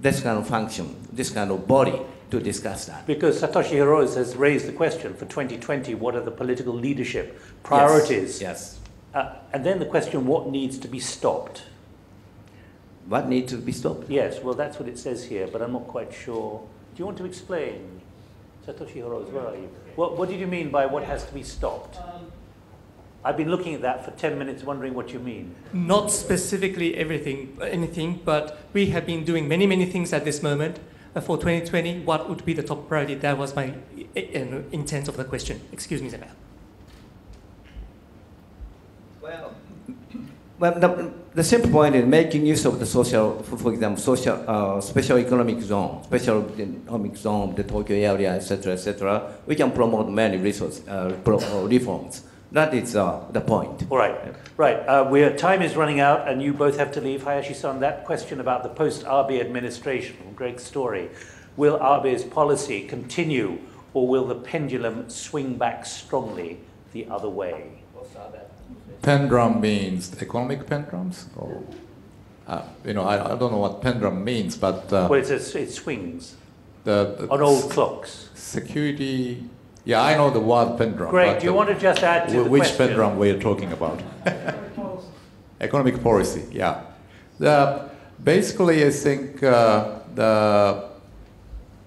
this kind of function, this kind of body to discuss that. Because Satoshi Hirose has raised the question for 2020 what are the political leadership priorities? Yes. Uh, and then the question what needs to be stopped? What needs to be stopped? Yes, well, that's what it says here, but I'm not quite sure. Do you want to explain? Satoshi Hirose, where are you? What, what did you mean by what has to be stopped? I've been looking at that for 10 minutes wondering what you mean. Not specifically everything, anything, but we have been doing many, many things at this moment. Uh, For 2020, what would be the top priority? That was my uh, uh, intent of the question. Excuse me, Zema. Well, the, the simple point is making use of the social, for, example, social, uh, special economic zone, special economic zone, the Tokyo area, etc., etc. We can promote many resource, uh, uh, reforms. That is uh, the point. All right, right. Uh, we're, time is running out, and you both have to leave. Hayashi-san, that question about the post-Abe administration, Greg Story, will Abe's policy continue, or will the pendulum swing back strongly the other way? Pendulum means economic pendulums? Or, uh, you know, I, I don't know what pendulum means, but uh, Well, it says it swings the, the on old clocks. security. Yeah, I know the word pendulum. great do you uh, want to just add to wh- the which question? pendulum we're talking about? Economic policy, yeah. The, basically, I think uh, the,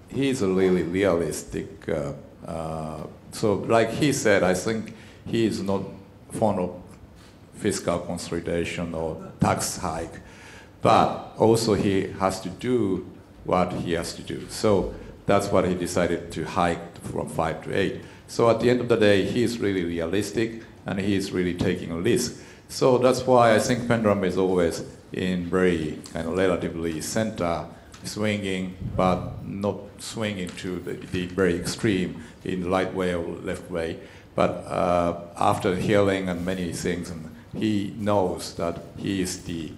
he's a really realistic. Uh, uh, so, like he said, I think he is not fond of fiscal consolidation or tax hike, but also he has to do what he has to do. So that's what he decided to hike from five to eight. So at the end of the day, he's really realistic, and he is really taking a risk. So that's why I think pendulum is always in very kind of relatively center swinging, but not swinging to the, the very extreme in the right way or left way. But uh, after healing and many things, and he knows that he is the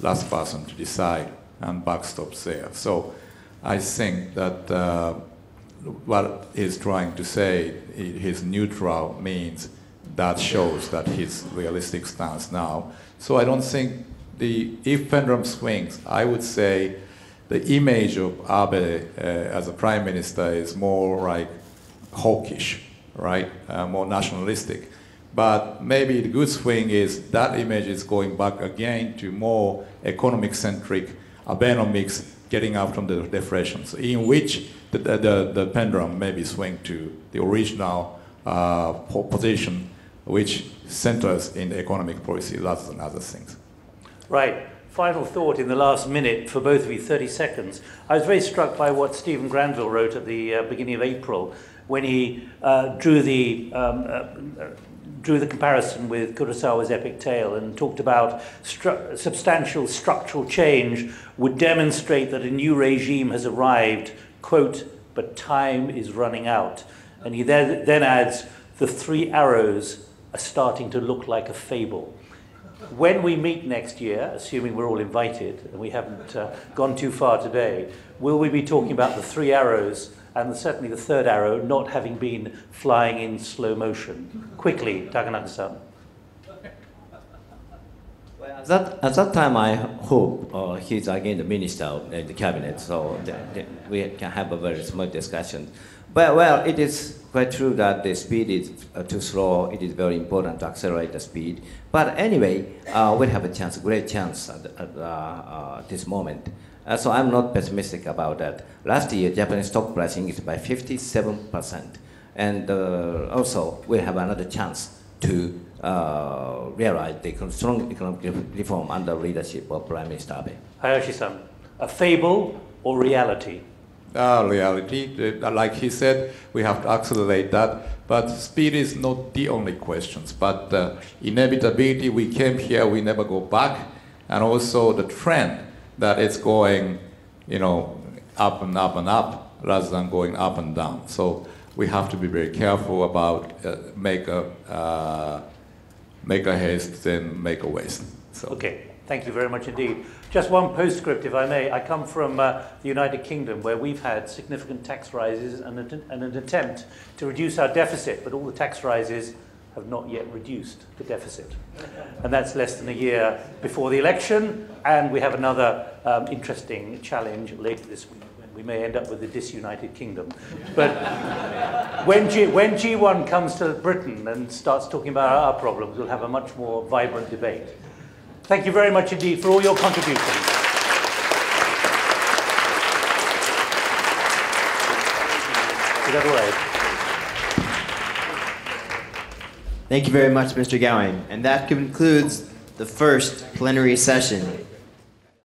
last person to decide and backstops there. So I think that uh, what he's trying to say, his neutral means that shows that his realistic stance now. So I don't think the if pendulum swings, I would say the image of Abe uh, as a prime minister is more like hawkish, right? Uh, more nationalistic. But maybe the good swing is that image is going back again to more economic centric Abenomics getting out from the deflations, in which the, the, the pendulum maybe swing to the original uh, position, which centers in the economic policy rather than other things. Right. Final thought in the last minute for both of you, 30 seconds. I was very struck by what Stephen Granville wrote at the uh, beginning of April when he uh, drew the um, uh, drew the comparison with Kurosawa's epic tale and talked about stru substantial structural change would demonstrate that a new regime has arrived, quote, but time is running out. And he then, then adds, the three arrows are starting to look like a fable. When we meet next year, assuming we're all invited and we haven't uh, gone too far today, will we be talking about the three arrows and certainly the third arrow not having been flying in slow motion. Quickly, Takenaka-san. Well, at that, at that time, I hope uh, he's again the minister of the cabinet, so the, the, we can have a very smooth discussion. But well, it is quite true that the speed is uh, too slow. It is very important to accelerate the speed. But anyway, uh, we have a chance, a great chance at, at uh, uh, this moment. Uh, so I'm not pessimistic about that. Last year, Japanese stock price increased by 57%. And uh, also, we have another chance to uh, realize the strong economic reform under leadership of Prime Minister Abe. Hayashi-san, a fable or reality? Uh, reality, like he said, we have to accelerate that. But speed is not the only questions. But uh, inevitability, we came here, we never go back. And also the trend that it's going, you know, up and up and up rather than going up and down. So we have to be very careful about uh, make a uh, make a haste then make a waste. So. Okay, thank you very much indeed. Just one postscript, if I may. I come from uh, the United Kingdom, where we've had significant tax rises and, and an attempt to reduce our deficit, but all the tax rises have not yet reduced the deficit. And that's less than a year before the election, and we have another um, interesting challenge later this week. We may end up with a disunited kingdom. But when, G, when G1 comes to Britain and starts talking about our problems, we'll have a much more vibrant debate. Thank you very much indeed for all your contributions. That all right? Thank you very much, Mr. Gowing. And that concludes the first plenary session.